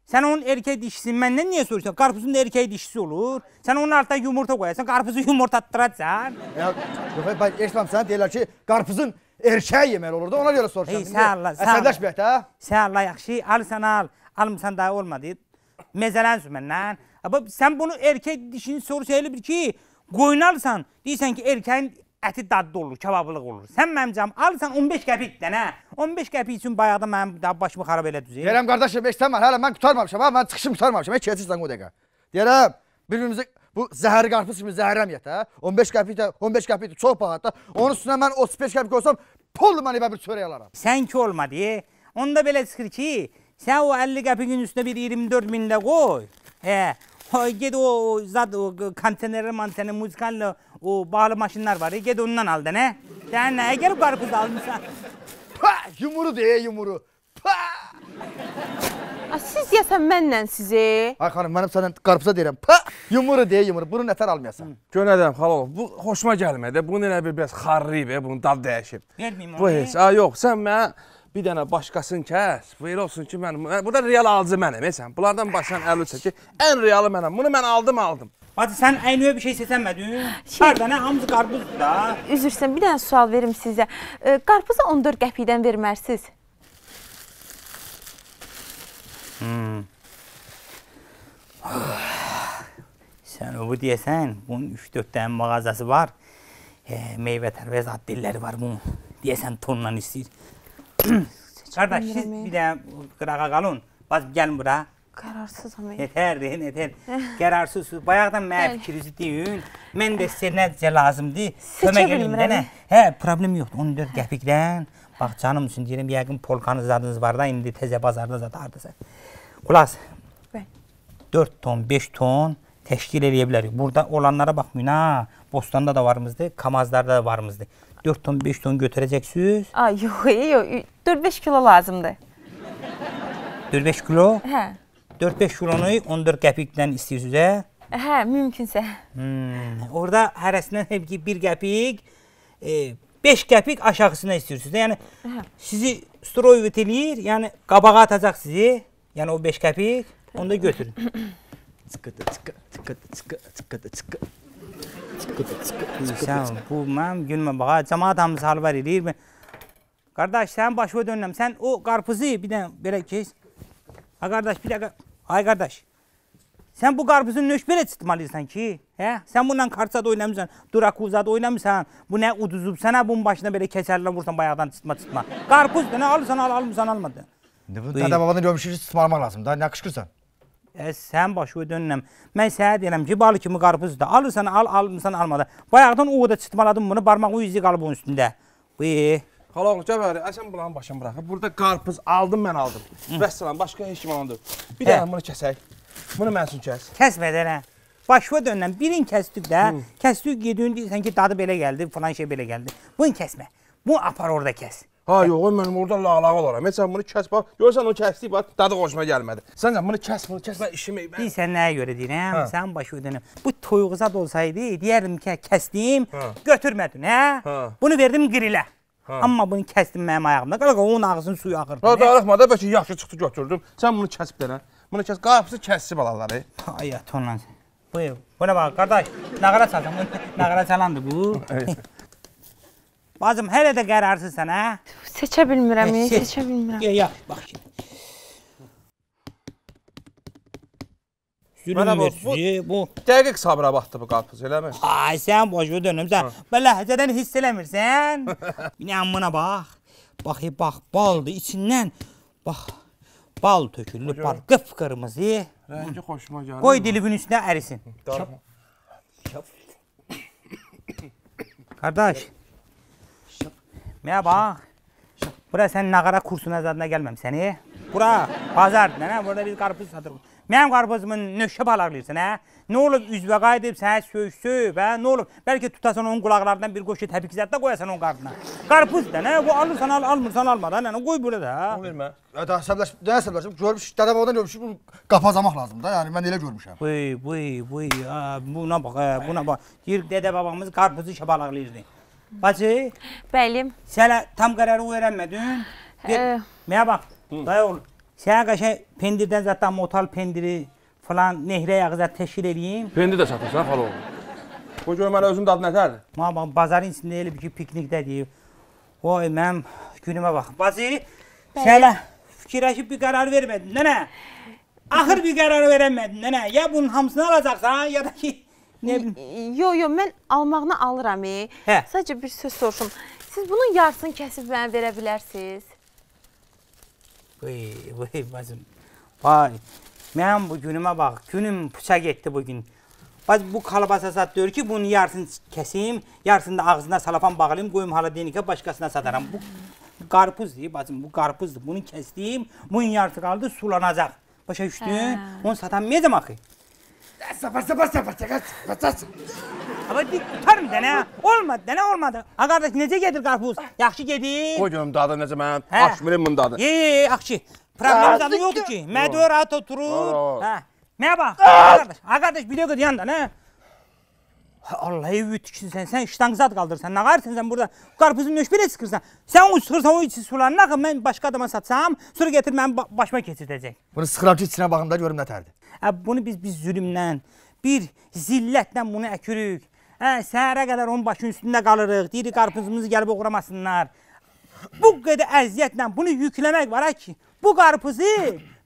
Sən onun erkək dişisi məndən niyə soruşursan? Qarpızın da erkək dişisi olur. Sən onun altına yumurta qoyarsan, qarpızı yumurtlatdırasan. Ya, yox, mən eşitməm sən deyirlər ki, qarpızın erkəyi yeməli olur da ona görə soruşuram. Ey, sağ ol, sağ ol. Əsəbləşməyək də. Sən Allah yaxşı, alsan al. Almısan daha olmadı. Mezələnsin məndən. Amma sən bunu erkək dişini soruşa elə bil ki, qoyun alsan, deyirsən ki, erkəyin əti dadlı olur, kebablıq olur. Sən mənim canım alsan 15 qəpik dənə. 15 qəpik üçün bayaqda mənim daha başımı xarab elədiniz. Deyirəm qardaşım, eşitmə, hələ mən qutarmamışam ha, mən çıxışım qutarmamışam. Heç keçirsən o dəqiqə. Deyirəm, bir-birimizi bu zəhəri qarpız kimi zəhərləməyək də. 15 qəpik də, 15 qəpik də çox bahadır da. Onun üstünə mən 35 qəpik qoysam, pul mən evə bir çörək alaram. Sən ki olmadı. Onda belə çıxır ki, sən o 50 qəpikin üstünə bir 24 min də qoy. Hə. O, Ged o, o zat o konteyner, mantener, musikallı o bağlı maşınlar var. Ged ondan al da nə? Sən nəyə gəlib qarpız almısan? Pah, yumuru de, yumuru. Pah! A, Siz deyəsən mənlə sizi. Ay xanım, mənim səndən qarpıza deyirəm. Pah, yumuru de, yumuru. Bunu nətər almayasan? Gönədəm xalov. Bu xoşuma gəlmədi. Bunun elə bir biraz xarrib, bunun dad dəyişib. Verməyim Bu onu. heç. Ha yox, sən mənə bir dənə başqasını kəs. Bu elə olsun ki, mən burada real alıcı mənəm, e sən. Bunlardan başdan 50 çəkir. Ən realı mənəm. Bunu mən aldım, aldım. Hadi sən əynəyə bir şey seçənmədin. Şey- Hər dənə hamısı qarpızdır da. Üzr istəyirəm, bir dənə sual verim sizə. E, Qarpızı 14 qəpikdən vermərsiniz. Sən o bu deyəsən, bunun 3-4 dənə mağazası var. E, meyvə tərvəz addilləri var bunun. Deyəsən tonla istəyir. Qardaş, siz bir dənə qırağa qalın. Baz gəlin bura. Qərarsızam. ey. Yetər deyin, yetər. Qərarsızsınız. Bayaqdan mənə Bəli. fikrinizi deyin. Mən də sizə necə lazımdır? Seçə Kömək eləyim də bilmirəm. nə? Hə, problem yoxdur. 14 qəpikdən. Bax canım üçün deyirəm, yəqin polkanız zadınız var da, indi təzə bazarda zad hardasa. Qulas. Bəli. 4 ton, 5 ton təşkil eləyə bilərik. Burada olanlara baxmayın ha. Bostanda da varımızdır, Kamazlarda da varımızdır. 4 ton, 5 ton götürəcəksiniz. Ay yox, yox. 4-5 kilo lazımdır. 4-5 kilo. Hə. 4-5 kilonu 14 qəpikdən istəyirsiniz, hə? Hə, mümkünsə. Hmm. Orada hərəsindən hep ki 1 qəpik, 5 qəpik aşağısına istəyirsiniz. Yəni sizi stroyvet eləyir, yəni qabağa atacaq sizi. Yəni o 5 qəpik, onu da götürün. Çıqqıdı, çıqqı, çıqqıdı, çıqqı, çıqqıdı, çıqqı. Sən bu mənim günümə bax, cəmaət hamısı halvar eləyir. Mən- Qardaş, sən başıma dönürəm. Sən o qarpızı bir dənə belə kes. Ha qardaş, bir dəqiqə. Ay qardaş. Sən bu qarpızı nöş belə çıxmalıysan ki? Hə? Sən bununla kartsada oynamısan, durakuzada oynamısan. Bu nə uduzub sənə bunun başına belə keçərlə vursan bayaqdan çıxma çıxma. Qarpız da nə alırsan al, almırsan almadı. İndi bu Buyur. dədə babanın görmüşü tutmarmaq lazımdır. Qışqırsan? E, sən başıma dönürəm. Mən sənə deyirəm ki, balı kimi qarpız da alırsan al, almırsan almadı. Bayaqdan o da çıxmaladım bunu, barmaq izi qalıb onun üstündə. Bu. Xala oğlu gəl bəri. Sən bunların başını buraxıb. Burada qarpız aldım mən aldım. Vəssalam, başqa heç kim almadı. Bir Hə. dənə bunu kəsək. Bunu mən üçün kəs. Kəsmədən hə. Başıma dönürəm. Birin kəsdik də. Kəsdik gedin deyirsən ki, dadı belə gəldi, falan şey belə gəldi. Bunu kəsmə. Bu apar orada kəs. Ha yox, mən orada lağlağı olaram. Sən bunu kəs bax. Görsən o kəsdi bax, dadı xoşuma gəlmədi. Sən bunu kəs, bunu kəs, mən işimi mən Bilirsən nəyə görə deyirəm? Hə. Sən başıma dönürəm. Bu toyuğuzad olsaydı, deyərdim ki, kəsdim, Hə. götürmədin, hə? Hə. Bunu verdim qrilə. Amma bunu kəsdim mənim ayağımda. Qalaqa onun ağzının suyu axırdı. Ha darıxma da bəlkə yaxşı çıxdı götürdüm. Sən bunu kəs bir dənə. Bunu kəs, qarpızı kəssi balaları. Ay ya tonlan. Buyur. Buna bax qardaş. Nağara çalsan. Bu nağara çalandı bu. Bacım hələ də qərarsızsan hə? Seçə bilmirəm, e, seç. seçə bilmirəm. Ya ya bax şimdi. Zülüm bax, bu-. Dəqiq sabra baxdı bu qarpız, eləmi? Ay sən boşu dönüm sən. Bu ləhcədən hiss eləmirsən. Bir amına bax. Bax bax baldır içindən. Bax bal tökülür, bal qıpqırmızı. Rəngi xoşuma gəlir. Qoy dilimin üstünə ərisin. Qardaş. Mənə bax. Bura sən nağara kursuna zadına gəlməmsən, e? Bura bazardır, nə? Burada biz qarpız satırıq. Mənim qarpızımın nöşə balaqlayırsan, hə? Nə olub üzvə qayıdıb sənə söysüb, hə? Nə olub? Bəlkə tutasan onun qulaqlarından bir qoşu təpik zət də qoyasan onun qarnına. Qarpız da, nə? Bu alırsan al, almırsan alma da, nə? Qoy burada da. hə? Vermə. Ya da əsəbləş, nə əsəbləşim? Görmüş, dədə babadan görmüş, bunu qapazamaq lazımdır da. Yəni mən elə görmüşəm. Vıy, vıy, ha, buna bax, hə, buna bax. Deyir dədə babamız qarpızı şabalaqlayırdı. Bacı, Bəli. Sənə tam qərarı öyrənmədin. Bir, Ə. Mənə bax, dayı oğul. Sənə qəşəng pendirdən zətdən motal pendiri falan nehrə yağı zət təşkil eləyim. Pendi də satırsan xala oğlu. Bu gör mənə özün dadı nətərdir? Mənə bax, bazarın içində elə bir ki, piknikdə deyib. Vay, mənim günümə bax. Bacı, sənə fikirləşib bir qərar vermədin, nənə. Axır bir qərar verəmədin, nənə. Ya bunun hamısını alacaqsan, ya da ki. Yo, yo, mən almağını alıram. E. Hə. Sadəcə bir söz soruşum. Siz bunun yarısını kəsib mənə verə bilərsiniz? Vay, vay bacım. Vay. Mənim bu günümə bax. Günüm puça getdi bu gün. Bax bu kalbasa sat diyor ki, bunun yarısını kəsim, yarısını da ağzına salafan bağlayım, qoyum hala denikə başqasına sataram. Bu qarpızdır bacım, bu qarpızdır. Bunu kəsdim, bunun yarısı qaldı sulanacaq. Başa düşdün? Onu satamayacam axı. Səpər, səpər, səpər, səpər, səpər. Amma dik tutarım dənə. Olmadı, dənə olmadı. Ha qardaş necə gedir qarpız? Yaxşı gedir. Qoy görüm dadı necə mənim Hə. aşmirim bunun dadı. Ye, ye, axçı. Problem zaten yoktu ki. Mədə rahat oturur. Hə. Mənə bax. Ha qardaş, ha qardaş bir dəqiqə yandan, hə? Allah evi tiksin sən, işdən zad qaldırsan. Nə qarsan sən burada qarpızın nöş belə sıxırsan. Sən o sıxırsan o içi sularına axı mən başqa adama satsam, sonra gətir mənim ba- başıma keçirdəcək. Bunu sıxıram ki, içinə baxım da görüm nətərdir. Hə bunu biz biz zülmlə, bir zillətlə bunu əkirik. Hə, səhərə qədər onun başının üstündə qalırıq. Deyirik qarpızımızı gəlib oğramasınlar. Bu qədər əziyyətlə bunu yükləmək var ha ki, bu qarpızı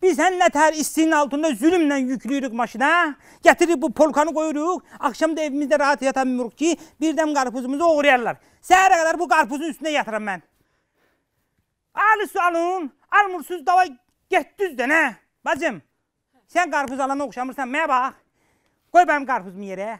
biz həm nətər istinin altında zülmlə yükləyirik maşına, gətiririk bu polkanı qoyuruq, axşam da evimizdə rahat yatamırıq ki, birdən qarpızımızı oğrayarlar. Səhərə qədər bu qarpızın üstünə yatıram mən. Alı alın, almırsınız dava get düzdən hə. Bacım, sən qarpız alana oxşamırsan, mənə bax. Qoy mənim qarpızımı yerə.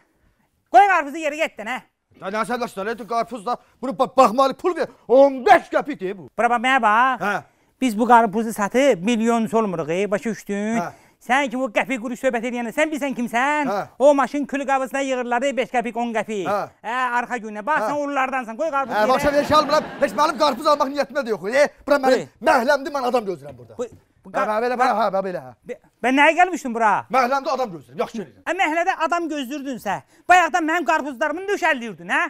Qoy qarpızı yerə getdən hə. Ya nə əsəbləşsən, elə qarpız da bunu ba- baxmalı pul ver. 15 qəpikdir bu. Bura bax mənə bax. Hə. Biz bu qarpızı satıb milyon olmuruq, e, başa düşdün? Hə. Sən ki bu qəpik quruş söhbət edəndə sən bilsən kimsən? Hə. O maşın külü qabısına yığırlar 5 qəpik 10 qəpik. Hə. Hə, arxa günə. Bax sən Hə. onlardansan. Qoy qarpızı Hə, başa yerə. ver ki, almıram. Heç mənim qarpız almaq niyyətimdə də yox. E, bura mənim məhləmdir, mən adam gözləyirəm burada. Bu, bu Ha, qar- belə, belə, ha, belə. Be- Ben nəyə gəlmişdim bura? Məhəlləmdə adam gözləyirəm. Yaxşı eləyirəm. Ə məhəllədə adam gözləyirdinsə, bayaqdan mənim qarpuzlarımı döşəlləyirdin, hə?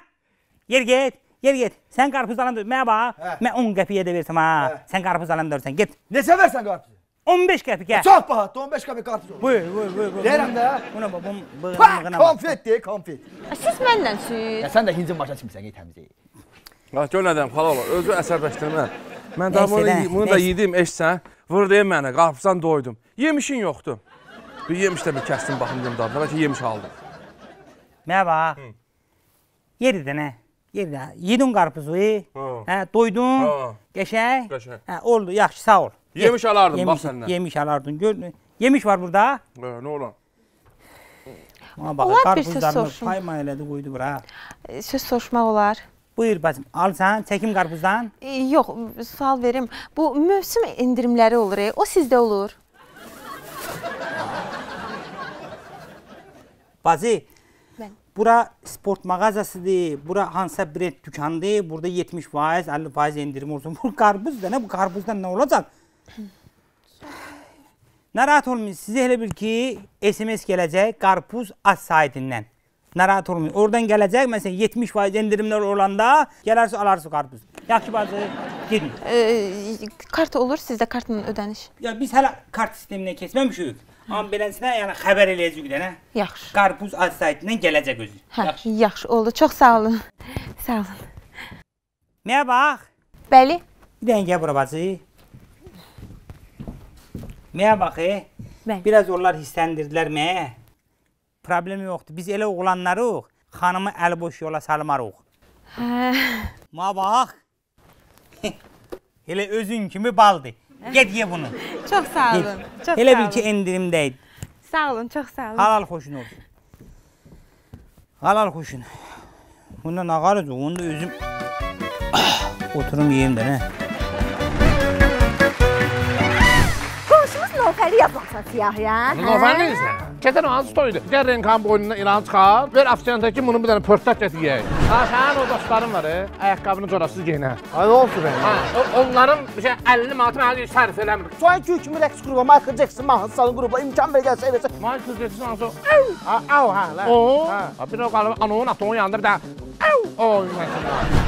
Yer get, yer get. Sən qarpuz alan dur. Mənə bax. Hə. Mən 10 qəpiyə də versəm ha. Hə. Sən qarpuz alan dursan, get. Neçə versən qarpızı? 15 qəpikə. Çox bahatdır. 15 qəpik qarpız olur. Buyur, buyur, buyur. Deyirəm də. Buna bax, bu Ha, bığına bax. konfet deyir, konfet. Siz mənlənsiz. Ya sən də hincin başa çıxmısan, ey təmiz. Ha, gör nədəm, xala ola. Özü əsəbləşdirmə. Mən daha bunu, də, bunu da yedim, eşsən. Vurdayım mənə, qarpızdan doydum. Yemişin yoxdur. Bir yemiş də bir kəsdim baxım dedim dadına, bəlkə yemiş aldım. Mənə bax. Yeridə nə? Yeridə. Yedin qarpuzu. Ha. Hə, doydun. Ha. Qəşəng. Qəşəng. Hə, oldu, yaxşı, sağ ol. Yemiş alardım, bax yemiş, səndən. Yemiş alardın. Gör. Yemiş var burada. Hə, nə olar? Ona bax, qarpuzlarını payma elədi, qoydu bura. E, Söz soruşmaq olar. Buyur bacım, al sən, çəkim qarpuzdan. E, Yox, sual verim. Bu mövsüm endirimləri olur, e, o sizdə olur. Bacı. Bura sport mağazasıdır, bura hansısa brend dükandır, burada 70%, 50% endirim olsun. Bu qarpuz da nə, bu qarpuzdan nə olacaq? Narahat olmayın, sizə elə bil ki, SMS gələcək qarpuz az saytindən. Narahat olmayın. Oradan gələcək, məsələn 70% endirimlər olanda gələrsiz alarsınız qarpuz. Yaxşı bacı, gedin. E, kart olur sizdə kartla ödəniş. Ya biz hələ kart sisteminə keçməmişik. Amma beləsinə yəni xəbər eləyəcəyik də nə? Yaxşı. Qarpuz az saytindən gələcək özü. Hə, Yaxşı. yaxşı oldu. Çox sağ olun. Sağ olun. Mənə bax. Bəli. Bir dənə gəl bura bacı. Mənə bax, e. Bəli. Biraz onlar hissəndirdilər mənə. Problem yoxdur. Biz elə oğlanlarıq, xanımı əli boş yola salmarıq. Hə. Ma bax. elə özün kimi baldı. Get ye bunu. Çox sağ olun. Çox Elə bil ki endirimdəydi. Sağ olun, çox sağ olun. Halal xoşun olsun. Halal xoşun. Bunda nə qarıcı? Onu da özüm oturum yeyim də nə? Qonşumuz Nofəli yazmaqsan siyahıya. Nofəlisən. Keçən hansı toydu? Gəl Renkan boynundan ilan çıxar, ver afisiyanta ki, bunu bir dənə pörtək gətir yeyək. Ha, sənin o dostların var, e? ayaqqabını corasız geyinə. Ay nə oldu mən? Ha, o- onların bir şey 50 manatı mənə sərf eləmir. Soğan köy kimi rəqs qrupu, Michael Jackson, Mahmud Salın qrupu imkan ver gəlsə eləsə. Michael Jackson hansı o? Au ha la. O, ha, bir o qalıb anonun atonun yanında bir dənə. Oy, məsələn.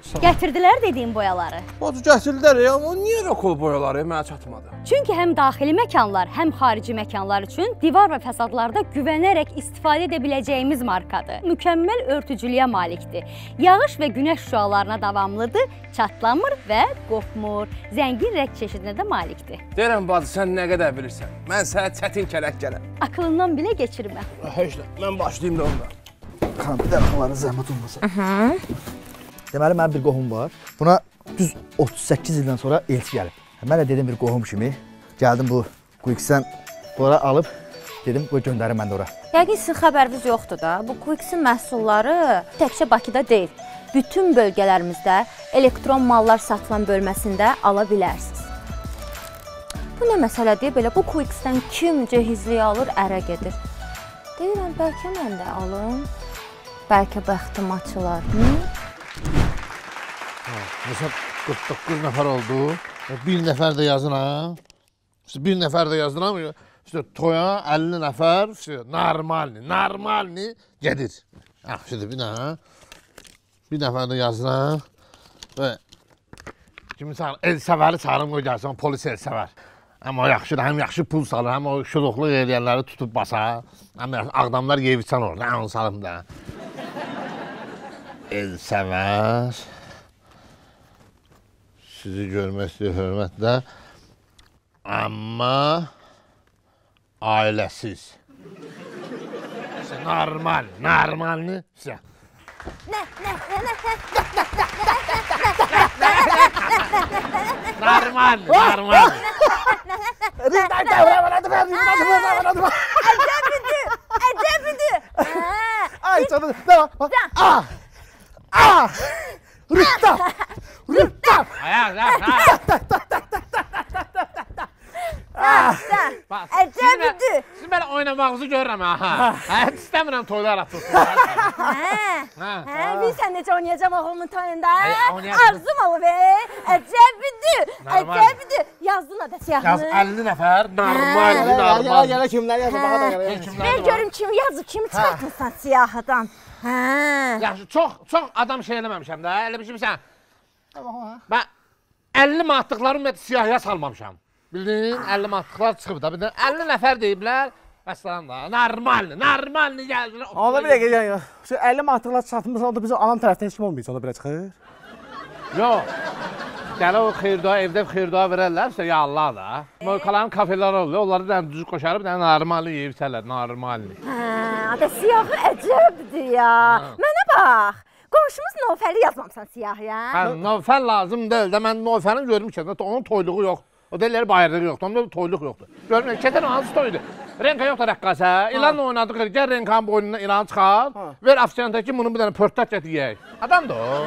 Gətirdilər dediyim boyaları. Bacı gətirdilər ya, amma niyə rokol boyaları mənə çatmadı? Çünki həm daxili məkanlar, həm xarici məkanlar üçün divar və fəsadlarda güvənərək istifadə edə biləcəyimiz markadır. Mükəmməl örtücülüyə malikdir. Yağış və günəş şüalarına davamlıdır, çatlamır və qopmur. Zəngin rəng çeşidinə də malikdir. Deyirəm bacı, sən nə qədər bilirsən? Mən sənə çətin kələk gələm. Akılından belə keçirmə. Heç nə, mən başlayım da onda. Xanım, bir dənə onların zəhmət olmasa. Deməli mənim bir qohum var. Buna düz 38 ildən sonra elçi gəlib. Mən də dedim bir qohum kimi gəldim bu Quick-dən ora alıb dedim qoy göndərim mən də ora. Yəqin sizin xəbəriniz yoxdur da. Bu Quick-in məhsulları təkcə Bakıda deyil, bütün bölgələrimizdə elektron mallar satılan bölməsində ala bilərsiniz. Bu nə məsələdir? Belə bu Quick-dən kim cehizliyi alır, ərə gedir. Deyirəm, bəlkə mən də alım. Bəlkə bəxtim açılar. Hı? Məsələn 49 nəfər oldu. Bir nəfər də yazın ha. İşte bir nəfər də yazın amma işte toya 50 nəfər, işte normalni, normalni gedir. Yaxşıdır bir dənə. Bir nəfər də yazın ha. Və kimi çağır, el səvəri çağırım qoy gəlsin, polis el səvər. Amma yaxşıdır, həm yaxşı pul salır, həm o şuluqluq eləyənləri tutub basar. Həm yaxşı ağdamlar yeyivçən olur, nə onu salım da. El səvər. Sizi görmək istəyir hörmətlə. Amma ailəsiz. İşte normal, normalni. İşte. Normal, normal. Ay canım. Ne var? Ah! Ah! Rıtta! Ayak, ayak, ayak. Bax, siz mən- Siz mənə oynamağınızı görürəm ha. Hə, istəmirəm toylar atılsın. Hə. Hə. Hə, bilsən necə oynayacağam oğlumun toyunda? Arzum olub, e. Əcəbidir. Normal. Əcəbidir. Yazdın da Yaz siyahını. 50 nəfər normal, Gələ, gələ, normal. gələ kimlər yazır, baxa da gələ. Ver görüm kim yazıb, kimi çıxartmısan siyahıdan. Hə. Yaxşı, çox çox adam şey eləməmişəm də. Elə bilirsən. Mən 50 manatlıq ümumiyyətlə siyahıya salmamışam. Bildin? 50 manatlıq çıxıb da. Bir də 50 nəfər deyiblər. Vəssalam da. Normal, normal gəldilər. Onda bir dəqiqə, yəni, şu 50 manatlıq çatmırsa, onda bizim anam tərəfdən heç kim olmayacaq, onda belə çıxır. Yox. Gələ o xeyirduha evdə xeyirduha verərlər, isə ya Allah da. Moykaların kafelər olur, onları da düz qoşarıb, da normal yeyib içərlər, normal. Hə, da siyahı əcəbdir ya. Mənə bax. Qonşumuz Nofəli yazmamısan siyahıya. Hə, nofər lazım deyil də mən nofərin görmüşəm, də onun toyluğu yox. O deyirlər bayırlığı yoxdur, onda toyluq yoxdur. Görmürəm, keçən hansı toydur? Renka yoxdur rəqqasə. İlan oynadı, gəl Renkanın boynundan ilan çıxar. Ver afisiyanta ki, bunu bir dənə pörtək gətir yeyək. Adamdır o.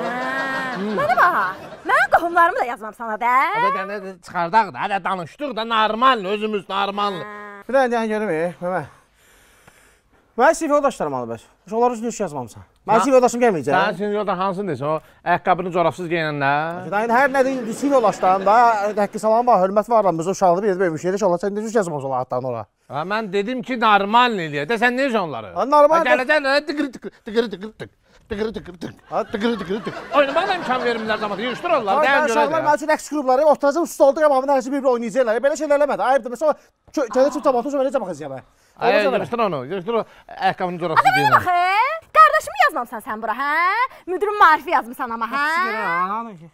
Mənə bax. Mən qohumlarımı da yazmamsan da. Hə, dənə çıxardaq da, hələ danışdıq da normal, özümüz normal. Bir də yəni görüm, e, Məmə. Mən sinif yoldaşlarım alıbır. Onları heç yazmamısan. Mən Sənin gəlməyəcək. sinyorda hansını desin, o ayaqqabını corabsız geyinənlər. Yəni hər nədir sinif yoldaşlarım da həqqi salam var, hörmət var biz uşaqlı bir yerdə böyümüş yerdə inşallah sən necə yazmamsan onları adlarını ora. Ha, mən dedim ki, normal eləyə. De sən necə onları? Ha, normal Gələcəklər, tıqır tıqır, tıqır tıqır tıqır. Tıqır tıqır. Ha, Tıqır tıqır tıqır. Oynamağa imkan vermirlər zamanı. Yığışdırırlar, Ay, dəyin mən uşaqlar görə. mənim üçün rəqs qrupları oturacaq stolda qabağımda hər şey bir-bir oynayacaqlar. Belə şeylər eləmədi. Ayıbdır. Məsələn, gələ çıxıb tabatı sonra necə baxacağam? Ay, yığışdır onu. Yığışdır o ayaqqabını corabsız Mənə geyinən. bax, e, qardaşımı yazmamsan sən bura, hə? Müdürün marifi yazmısan amma, hə?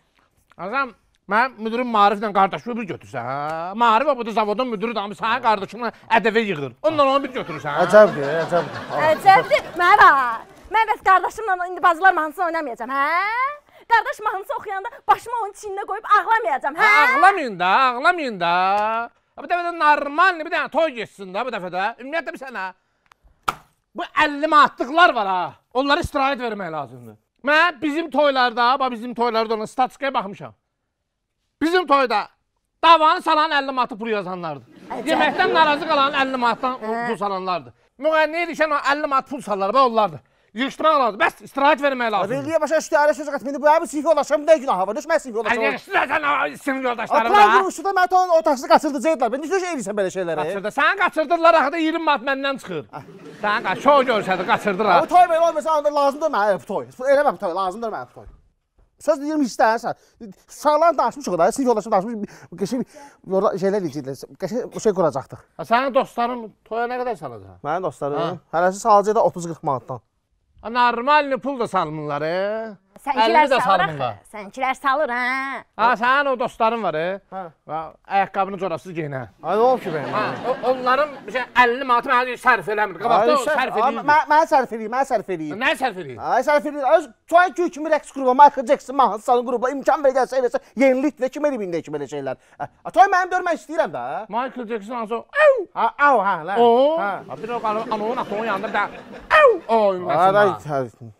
Azam, mən müdürün Mariflə qardaşı bir götürsən, hə? Marif o bu da zavodun müdürü də, amma sənin qardaşınla ədəvə yığır. Onunla onu bir götürürsən. hə? Əcəbdir, əcəbdir. Əcəbdir. Mənə bax. Mən bəs qardaşımla indi bazılar mahnısı oynamayacağam, hə? Qardaş mahnısı oxuyanda başımı onun çiyninə qoyub ağlamayacağam, Ha, hə? ağlamayın da, ağlamayın da. Ha, Bu dəfə də normal bir dənə toy geçsin da bu dəfə də. Ümumiyyətlə bir sənə. Bu 50 manatlıqlar var ha. Onlara istirahət vermək lazımdır. Mən bizim toylarda, bax bizim toylarda olan statistikaya baxmışam. Bizim toyda davanı salan 50 manatı pul yazanlardır. Yeməkdən narazı qalan 50 manatdan o pul salanlardır. Müğənniyə ilişən o 50 manat pul sallar, bax onlardır. Yığışdırmaq lazım. Bəs istirahət vermək lazımdır. Belliyə başa iştiharə söz qatmını bu abi sinif yoldaşlarım nə günahı var? Düş mən sinif Ay, yoldaşım. yığışdırırsan sinif yoldaşlarım Atlar da. quruşda mən onun ortasını qaçırdacaqlar. Ben necə şey edirsən belə şeyləri? Qaçırdı. Sən qaçırdırlar axı da 20 manat məndən çıxır. Sən qaç, şou görsədi qaçırdılar. Bu toy belə olmasa onda lazımdır mənə bu toy. Eləmə bu toy, lazımdır mənə bu toy. Söz deyirəm istəyirsən. Uşaqlar danışmışıq da, sinif yoldaşım danışmış. Qəşəng orada şeylər eləyəcəklər. Qəşəng şey quracaqdıq. Sənin dostların toya nə qədər salacaq? Mənim dostlarım, hərəsi salacaqda 30-40 manatdan. Ha, Normal pul da salmırlar, e? Sənkilər 50 də salır axı. Sənkilər salır, hə? Ha, sənin o dostların var, e? Hə. Ha, ayaqqabını corabsız geyinən. Ay nə olub ki benim? Ha, o- onların şey 50 manatı mənə sərf eləmir. Qabaqda o sərf edir. Mən mən sərf eləyim, mən sərf eləyim. Nə sərf edir? Ay sərf eləyim. Öz toy köy kimi rəqs qrupu, Michael Jackson, Mahnı salon qrupu imkan verəcəksə eləsə yenilik və kim eləyib indi kimi belə şeylər. Toy mənim görmək istəyirəm də. Michael Jackson hansı o? Ha, au ha, lan. O. Ha. Bir o qalıb anonun atonun yanında bir də. Au! Oy, məsələn. ay.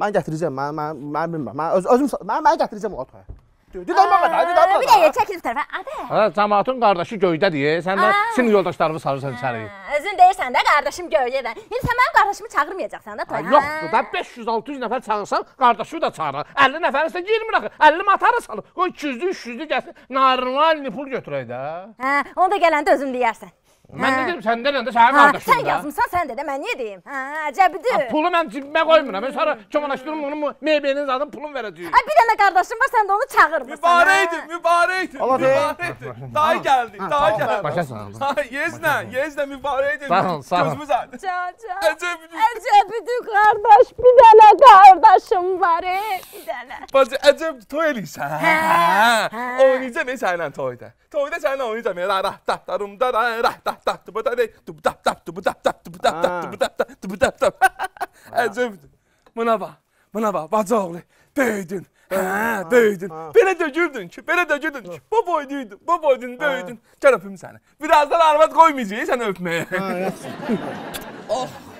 Mən gətirəcəm, mən mən mən bilmirəm. Mən öz özüm mən mən gətirəcəm o toya. Dedim bax, dedim Hə, Bir dəqiqə çəkil bu tərəfə. Adə. Ha, cəmaatın qardaşı göydədir. Sən də sinif yoldaşlarını salırsan içəri. Özün deyirsən də qardaşım göydə. Yəni sən mənim qardaşımı çağırmayacaqsan da toya. yoxdur da 500-600 nəfər çağırsan, qardaşı da çağırar. 50 nəfər isə girmir axı. 50 matara salır. Qoy 200-lü, 300-lü gəlsin. Normal pul götürək də. Hə, onu da gələndə özün deyərsən. Mən nə deyim, sən deyəndə sənin Hə, qardaşın sən da. yazmısan, sən də də mən niyə deyim? Hə, əcəbidir. Pulu mən cibimə qoymuram. Mən sonra çomalaşdırım onu meybenin zadını pulun verəcəyik. Ay bir dənə qardaşım var, sən də onu çağırmırsan. Mübarəkdir, mübarəkdir, mübarəkdir. Daha geldi, daha geldi. Başa sağ ol. Ha, Yezne, Yezne mübarəkdir. Sağ ol, sağ ol. Gözümüz aydın. Can, can. Əcəb, Əcəbidir qardaş, bir dənə qardaşım var, bir dənə. bacı, əcəb toy eləyirsən. Hə, oynayacam e səninlə toyda. Toyda səninlə oynayacam. e, Ra ra ta ta rum da ra ra ta ta tu bu da de tu bu da ta tu bu da ta tu bu da ta tu bu da ta tu bu da ta. Əcəbdir. Buna bax, buna bax, bacı oğlu. Böyüdün. Hə, böyüdün. Belə dögürdün ki, belə dögürdün ki, bu boyduydun, bu boydun, böyüdün. Gəl öpüm səni. Birazdan arvad qoymayacaq səni öpməyə.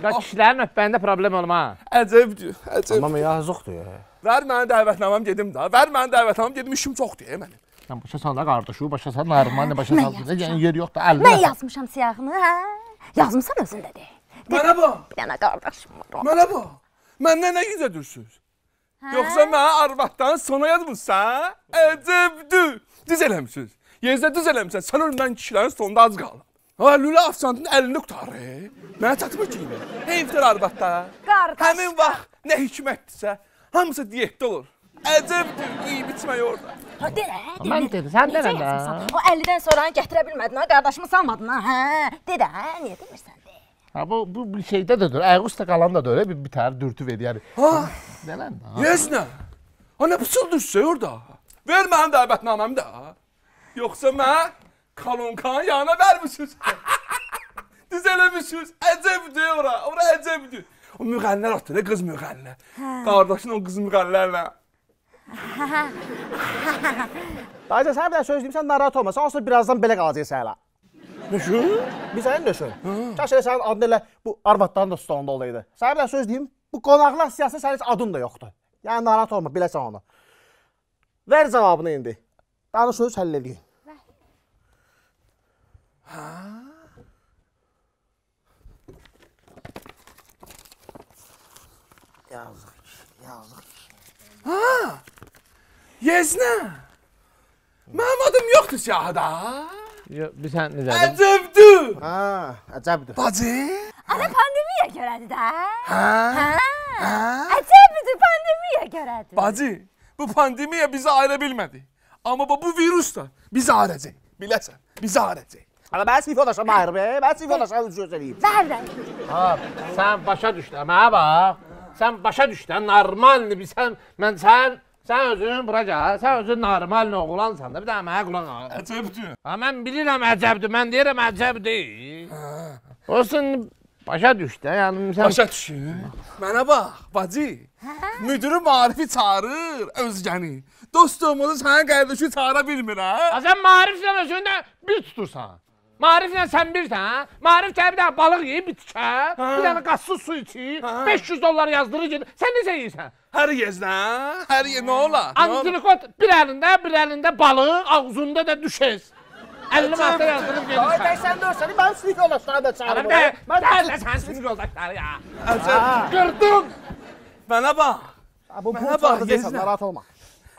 Ya kişilərin öpməyində problem olmaz. Əcəbdir, əcəb. Amma yazıqdır ya. Ver mənə dəvətnamam gedim da. Ver mənə dəvətnamam gedim işim çoxdur ya mənim. Sən başa sal da qardaşı, başa sal normal, başa sal. Yəni yer yoxdur, 50 Mən yazmışam siyahını, hə? Yazmısan özün də de. Mənə bax, Bir dənə qardaşım var. mənə bax. Məndən nə gizlədirsiniz? Yoxsa mənə arvaddan sona yazmısan? Əcəbdir. Düz eləmisiniz. Yezdə düz eləmisən. Sən ol mən kişilərin sonunda ac qalım. Ha, lülə afsantın əlini qutarır. Mənə çatmır ki. Heyfdir arvadda. Qardaş. Həmin vaxt nə hikmətdirsə, hamısı diyetdə olur. Əcəbdir, yeyib içmək orada. Ha denə. Mən dedim, sən denə də. O 50-dən sonranı gətirə bilmədin ha, qardaşımı salmadın ha. Hə, de də, niyə demirsən? De. Ha bu bu bir şeydə də dur. Ayaq üstə qalan da dur. Bir, bir tər dürtü ver yəni. Ha, Nələn? Yeznə. Ha nə pısıldırsa orada. Ver mənim dəvətnaməmi də. Yoxsa mən kalonkanın yanına vermişsiniz. Düz eləmişsiniz. Əcəbdir ora. Ora əcəbdir. O müğənnilər atır, qız müğənnilər. Qardaşın o qız müğənnilərlə. Dayıca sən bir dənə söz deyim, sən narahat olma. Sən olsa birazdan belə qalacaqsan hələ. Düşün. Bir sənin düşün. Kaş elə sənin adın elə bu arvadların da stolunda olaydı. Sənə bir dənə söz deyim, bu qonaqlar siyasətində sənin heç adın da yoxdur. Yəni narahat olma, biləsən onu. Ver cavabını indi. Danışırız, həll edin. Yazıq, yazıq. Yeznə. Mənim adım yoxdur siyahıda. Bir sən necədir? Əcəbdir. Ha, əcəbdir. Bacı. Ana pandemiya görədir də. Hə? Hə. Əcəbdir pandemiya görədir. Bacı, bu pandemiya bizi ayıra bilmədi. Amma bu virus da bizi ayıracaq. Biləsən, bizi ayıracaq. Ana mən sinif yoldaşım ayır be. Mən sinif yoldaşım söz eləyim. Bəli. Ha, sən başa düşdün. Mənə bax. Sən başa düşdün. Normalni bir sən mən sən sən özün bura gəl. Sən özün normal oğlansan da bir dənə mənə qulaq as. Əcəbdir. Ha mən bilirəm əcəbdir. Mən deyirəm əcəb deyil. Olsun başa düşdü. Yəni sən Başa düşün. Mənə bax, bacı. Müdürü marifi çağırır özgəni. Dostumuzu sənin qardaşı çağıra bilmir ha? Ha, sən maariflə özündə bir tutursan. Maariflə sən birsən, hə? Maarif gəlir bir dənə balıq yeyib bitkə, bir dənə qassız su içir, 500 dollar yazdırır gedir. Sən necə yeyirsən? Hər yeznə, hər yer nə olar? Antrikot bir əlində, bir əlində balıq, ağzında da düşez. 50 manata yazdırıb gedirsən. sən dörsən, mən sinif yoldaşlarım da çağırım. Mən də sən sinif yoldaşları ya. Qırdım. Mənə bax. bu bu çağıracaqsan, Yeznə. narahat olma.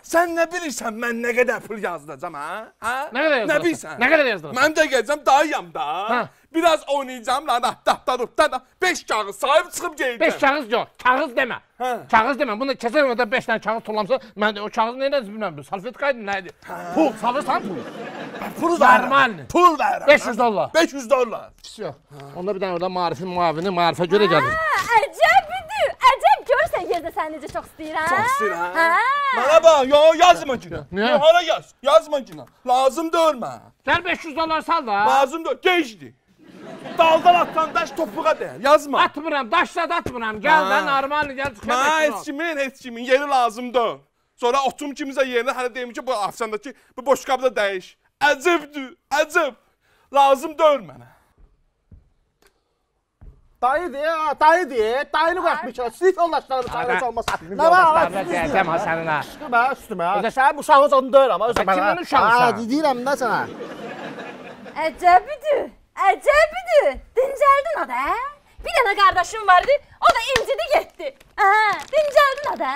Sən nə bilirsən mən nə qədər pul yazdıracam ha? Ha? Nə qədər yazdırırsan? Nə bilirsən? Nə qədər yazdırırsan? Mən də gələcəm dayıyam da. Hə. Biraz oynayacağım la da da da da 5 kağız sahib çıxıb gələcəm. 5 kağız yox, kağız demə. Hə. Kağız demə. Bunu keçən orada 5 dənə kağız toplamsa, mən də o kağızı nə edirəm bilmirəm. Salfetka idi, nə idi? Pul, salırsan pul. pul Normal. verirəm. Pul verirəm. 500 dollar. 500 dollar. Yox. Onda bir dənə orada maarifin muavini maarifə görə gəlir. Əcəbdir. Əcəb görsən yerdə səni necə çox istəyirəm. Çox istəyirəm. Hə. Mənə bax, yo yazma ki. Niyə? Yo, Hara yaz? Yazma ki. Lazım deyil mənə. Gəl 500 dollar sal da. Lazım deyil. Gecdir. Daldan atdan daş topuğa dəyər. Yazma. Atmıram, daşla da atmıram. Gəl də normal gəl çıxar. Mənə 500 heç kimin, heç kimin yeri lazım deyil. Sonra otum kimsə yerinə hələ deyim ki, bu afisandakı bu boşqabda dəyiş. Əcəbdir, əcəb. Lazım deyil mənə. Dayı diye, dayı diye, dayını qoyaq bir kere. Sinif yoldaşlarım çağıracaq olmasa. Nə var? Yoldaşlarına deyəcəm ha sənin ha. Üstümə, üstümə. Sən bu uşağın onu deyirəm. özə mənə. kimin uşağısan? Ha, deyirəm də sənə. Əcəbidir. Əcəbidir. Dincəldin o da. Bir dənə qardaşım vardı, o da incidi getdi. Hə, dincəldin o da.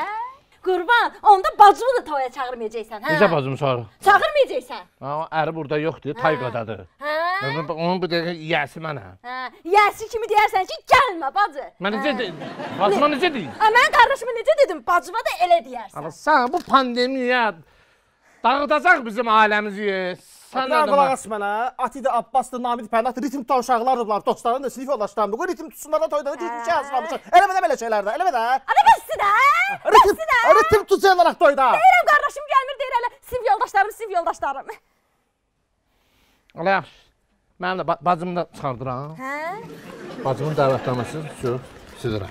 Qurban, onda bacımı da toya çağırmayacaqsan, hə? Necə bacım sonra? Çağırmayacaqsan. Ha, əri burada yoxdur, tayqadadır. Hə? Onun bu dəqiqə yiyəsi mənəm. Hə, yəsi kimi deyərsən ki, gəlmə bacı. Mən necə? Bacıma necə deyim? Hə, mən qardaşıma necə dedim? Bacıma da elə deyərsən. Amma sən bu pandemiya dağıdacaq bizim ailəmizi. Sən Sən də qulaq as mənə. Atidi Abbasdır, Namid Pənah, ritim tutan uşaqlardılar, dostların da, sinif yoldaşlarımdır. Qoy ritim tutsunlar da toyda, ritim şey hazırlamışlar. Eləmə də belə şeylərdə, eləmə də. Ana bəsdir də. Ritim, ritim tutacaqlar toyda. Deyirəm qardaşım gəlmir, deyir elə sinif yoldaşlarım, sinif yoldaşlarım. Ala yaxşı. Mən də ba- bacımı da çıxardıram. Hə? Bacımın dəvətnaməsi şu sizə.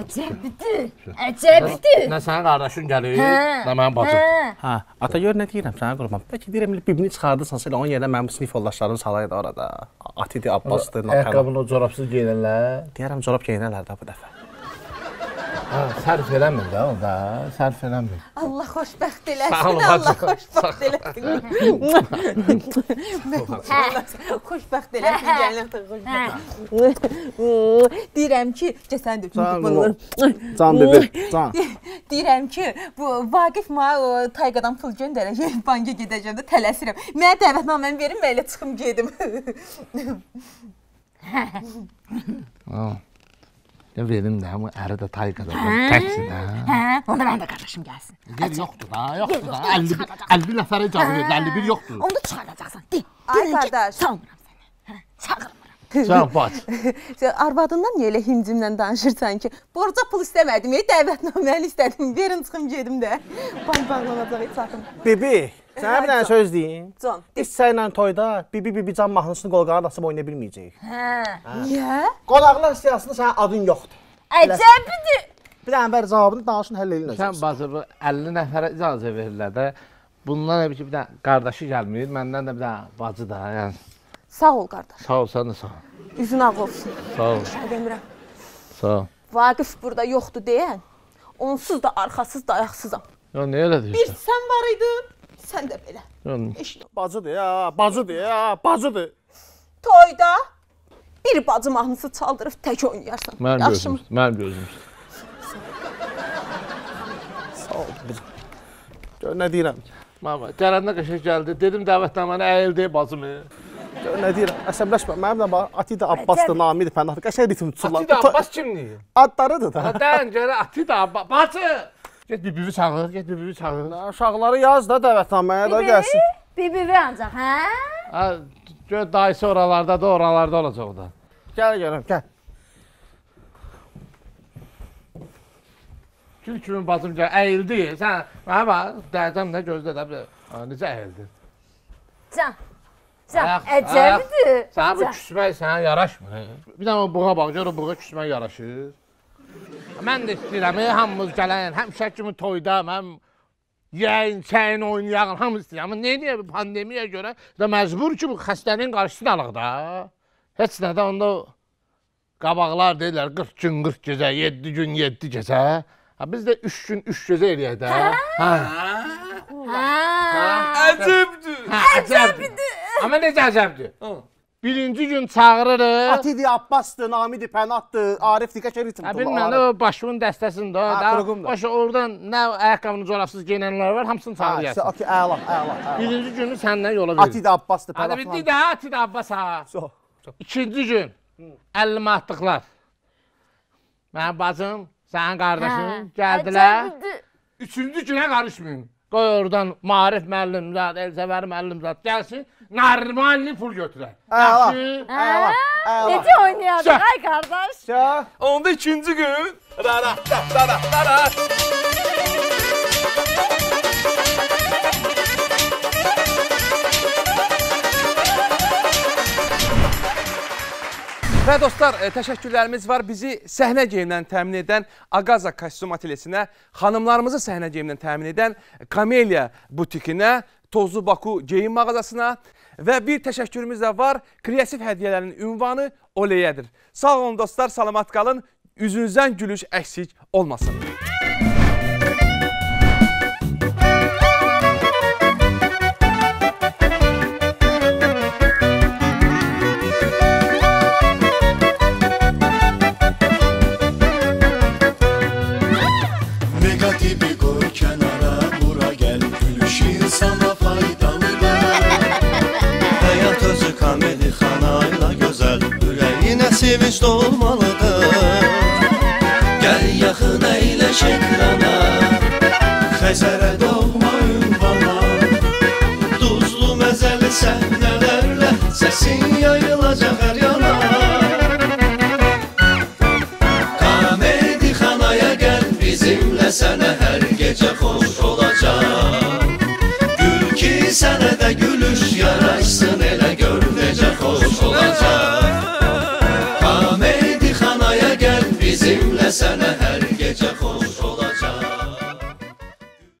Əcəbdir. Əcəbdir. Nə sənin qardaşın gəlir, Hə. nə mənim bacım. Hə. Hə, ata gör nə deyirəm sənə qurban. Bəlkə deyirəm elə bibini çıxardırsan, elə onun yerinə mənim sinif yoldaşlarım salaydı orada. Atidi Abbasdır, Napənah. o corabsız geyinənlər. Deyərəm corab geyinərlər də bu dəfə. Ha, sərf eləmir də o da, sərf eləmir. Allah xoşbəxt eləsin. Allah bacım. xoşbəxt eləsin. Xoşbəxt eləsin gəlin Deyirəm ki, gəsən də Can, bunlar. Can bebi, can. Deyirəm ki, bu Vaqif mənə o Tayqadan pul göndərəcək, banka gedəcəm də tələsirəm. Mənə dəvətnaməni verin, mən elə çıxım gedim. Ha. Ya verim də, amma əri də tayqada. Təksin də. Hə, onda mənim də qardaşım gəlsin. Yer yoxdur da, yoxdur da. 50 50 nəfərə icazə verir, 51 yoxdur. Onu da çıxardacaqsan. De. Ay qardaş. Salmıram səni. Hə, çağırmıram. Sən bax. Sən arvadından niyə elə himcimlə danışırsan ki? Borca pul istəmədim, ey dəvətnaməni istədim. Verin çıxım gedim də. Bank bağlanacaq çatım. Bibi, sənə bir dənə söz deyim. Can. Biz sənlə toyda Bibi Bibi can mahnısını qolqana basıb oynaya bilməyəcəyik. Niyə? Qonaqlar siyasətində sənin adın yoxdur. Əcəbidir. Bir dənə ver cavabını danışın həll edin. Sən bazı bu 50 nəfərə icazə verirlər də. Bundan da bir ki, bir dənə qardaşı gəlmir, məndən də bir dənə bacı da. Yəni Sağ ol qardaş. sağ ol, sən də sağ ol. Üzün ağ olsun. Sağ ol. Şey demirəm. Sağ ol. Vaqif burada yoxdur deyən. Onsuz da arxasız dayaqsızam. Ya niyə elə Bir deyirsən? sən var idin, sən də belə. Eşit. Bacıdır ya, bacıdır ya, bacıdır. Toyda bir bacı mahnısı çaldırıb tək oynayarsan. Mənim gözüm, mənim gözüm. Sağ ol. Gör nə deyirəm. Mama, gələndə qəşəng gəldi. Dedim dəvətnaməni əyildi bacımı. Gör nə deyirəm. Əsəbləşmə. Mənim də var. Atida Abbasdır, Namidir, Pənahdır. Qəşəng ritm tuturlar. Ati də Bu to- Abbas kimdir? Adlarıdır da. Dən görə Ati də Abbas. Bacı! Get bibivi çağır, get bibivi çağır. Uşaqları yaz da dəvətnaməyə da gəlsin. Bibi ancaq, hə? Ha, gör dayısı oralarda da, oralarda olacaq da. Gəl görüm, gəl. Gül kimi bacım gəl, əyildi. Sən mənə bax, dəyəcəm də gözlə də. Ha, Necə əyildi? Can. Can, əcəbidir. Sənə bu küsmək sənə yaraşmır. hə? Bir dənə buğa bax, gör o buğa küsmək yaraşır. Mən də istəyirəm, ey, hamımız gələn, həmişə kimi toyda mən yeyin, çəyin oynayağın hamı istəyir. Amma nə bu pandemiyaya görə də məcbur ki bu xəstəliyin qarşısını alaq da. Heç nə də onda qabaqlar deyirlər 40 gün 40 gecə, 7 gün 7 gecə. Ha biz də 3 gün 3 gecə eləyək də. Hə. Əcəbdir. Hə, əcəbdir. Amma necə əcəbdir? Birinci gün çağırırıq. Atidi Abbasdır, Namidir, Pənahdır, Arifdir, qəşəng ritm Ha tuturlar. bilmirəm o başımın dəstəsində o Ha, da. qurğumdur. Başa oradan nə ayaqqabını corabsız geyinənlər var, hamısını Ha, çağırırsın. okey, əla, əla, əla. Birinci günü səndən yola verir. Atidi Abbasdır, Hadi Pənahdır. bitti də, Ati də Abbas ha. Çox. İkinci gün 50 manatlıqlar. Mənim bacım, sənin qardaşın gəldilər. Üçüncü günə qarışmayın. Qoy oradan Marif müəllim zat, Elsəvər müəllim zat gəlsin, normalni pul götürər. Əla. Yaxşı? Əla, əla. Necə oynayardıq ay qardaş? Ya, Onda ikinci gün rara rara rara. Və dostlar, e, təşəkkürlərimiz var. Bizi səhnə geyimindən təmin edən Aqaza kostyum atelyesinə, xanımlarımızı səhnə geyimindən təmin edən Kamelia butikinə, Tozlu Baku geyim mağazasına və bir təşəkkürümüz də var. Kreativ hədiyyələrin ünvanı Oleyədir. Sağ olun dostlar, salamat qalın. Üzünüzdən gülüş əksik olmasın. Sevinç dolmalıdır. Gəl yaxın əyləş ekrana Xəzərə doğma ünvana. Duzlu məzəli səhnələrlə Səsin yayılacaq listening.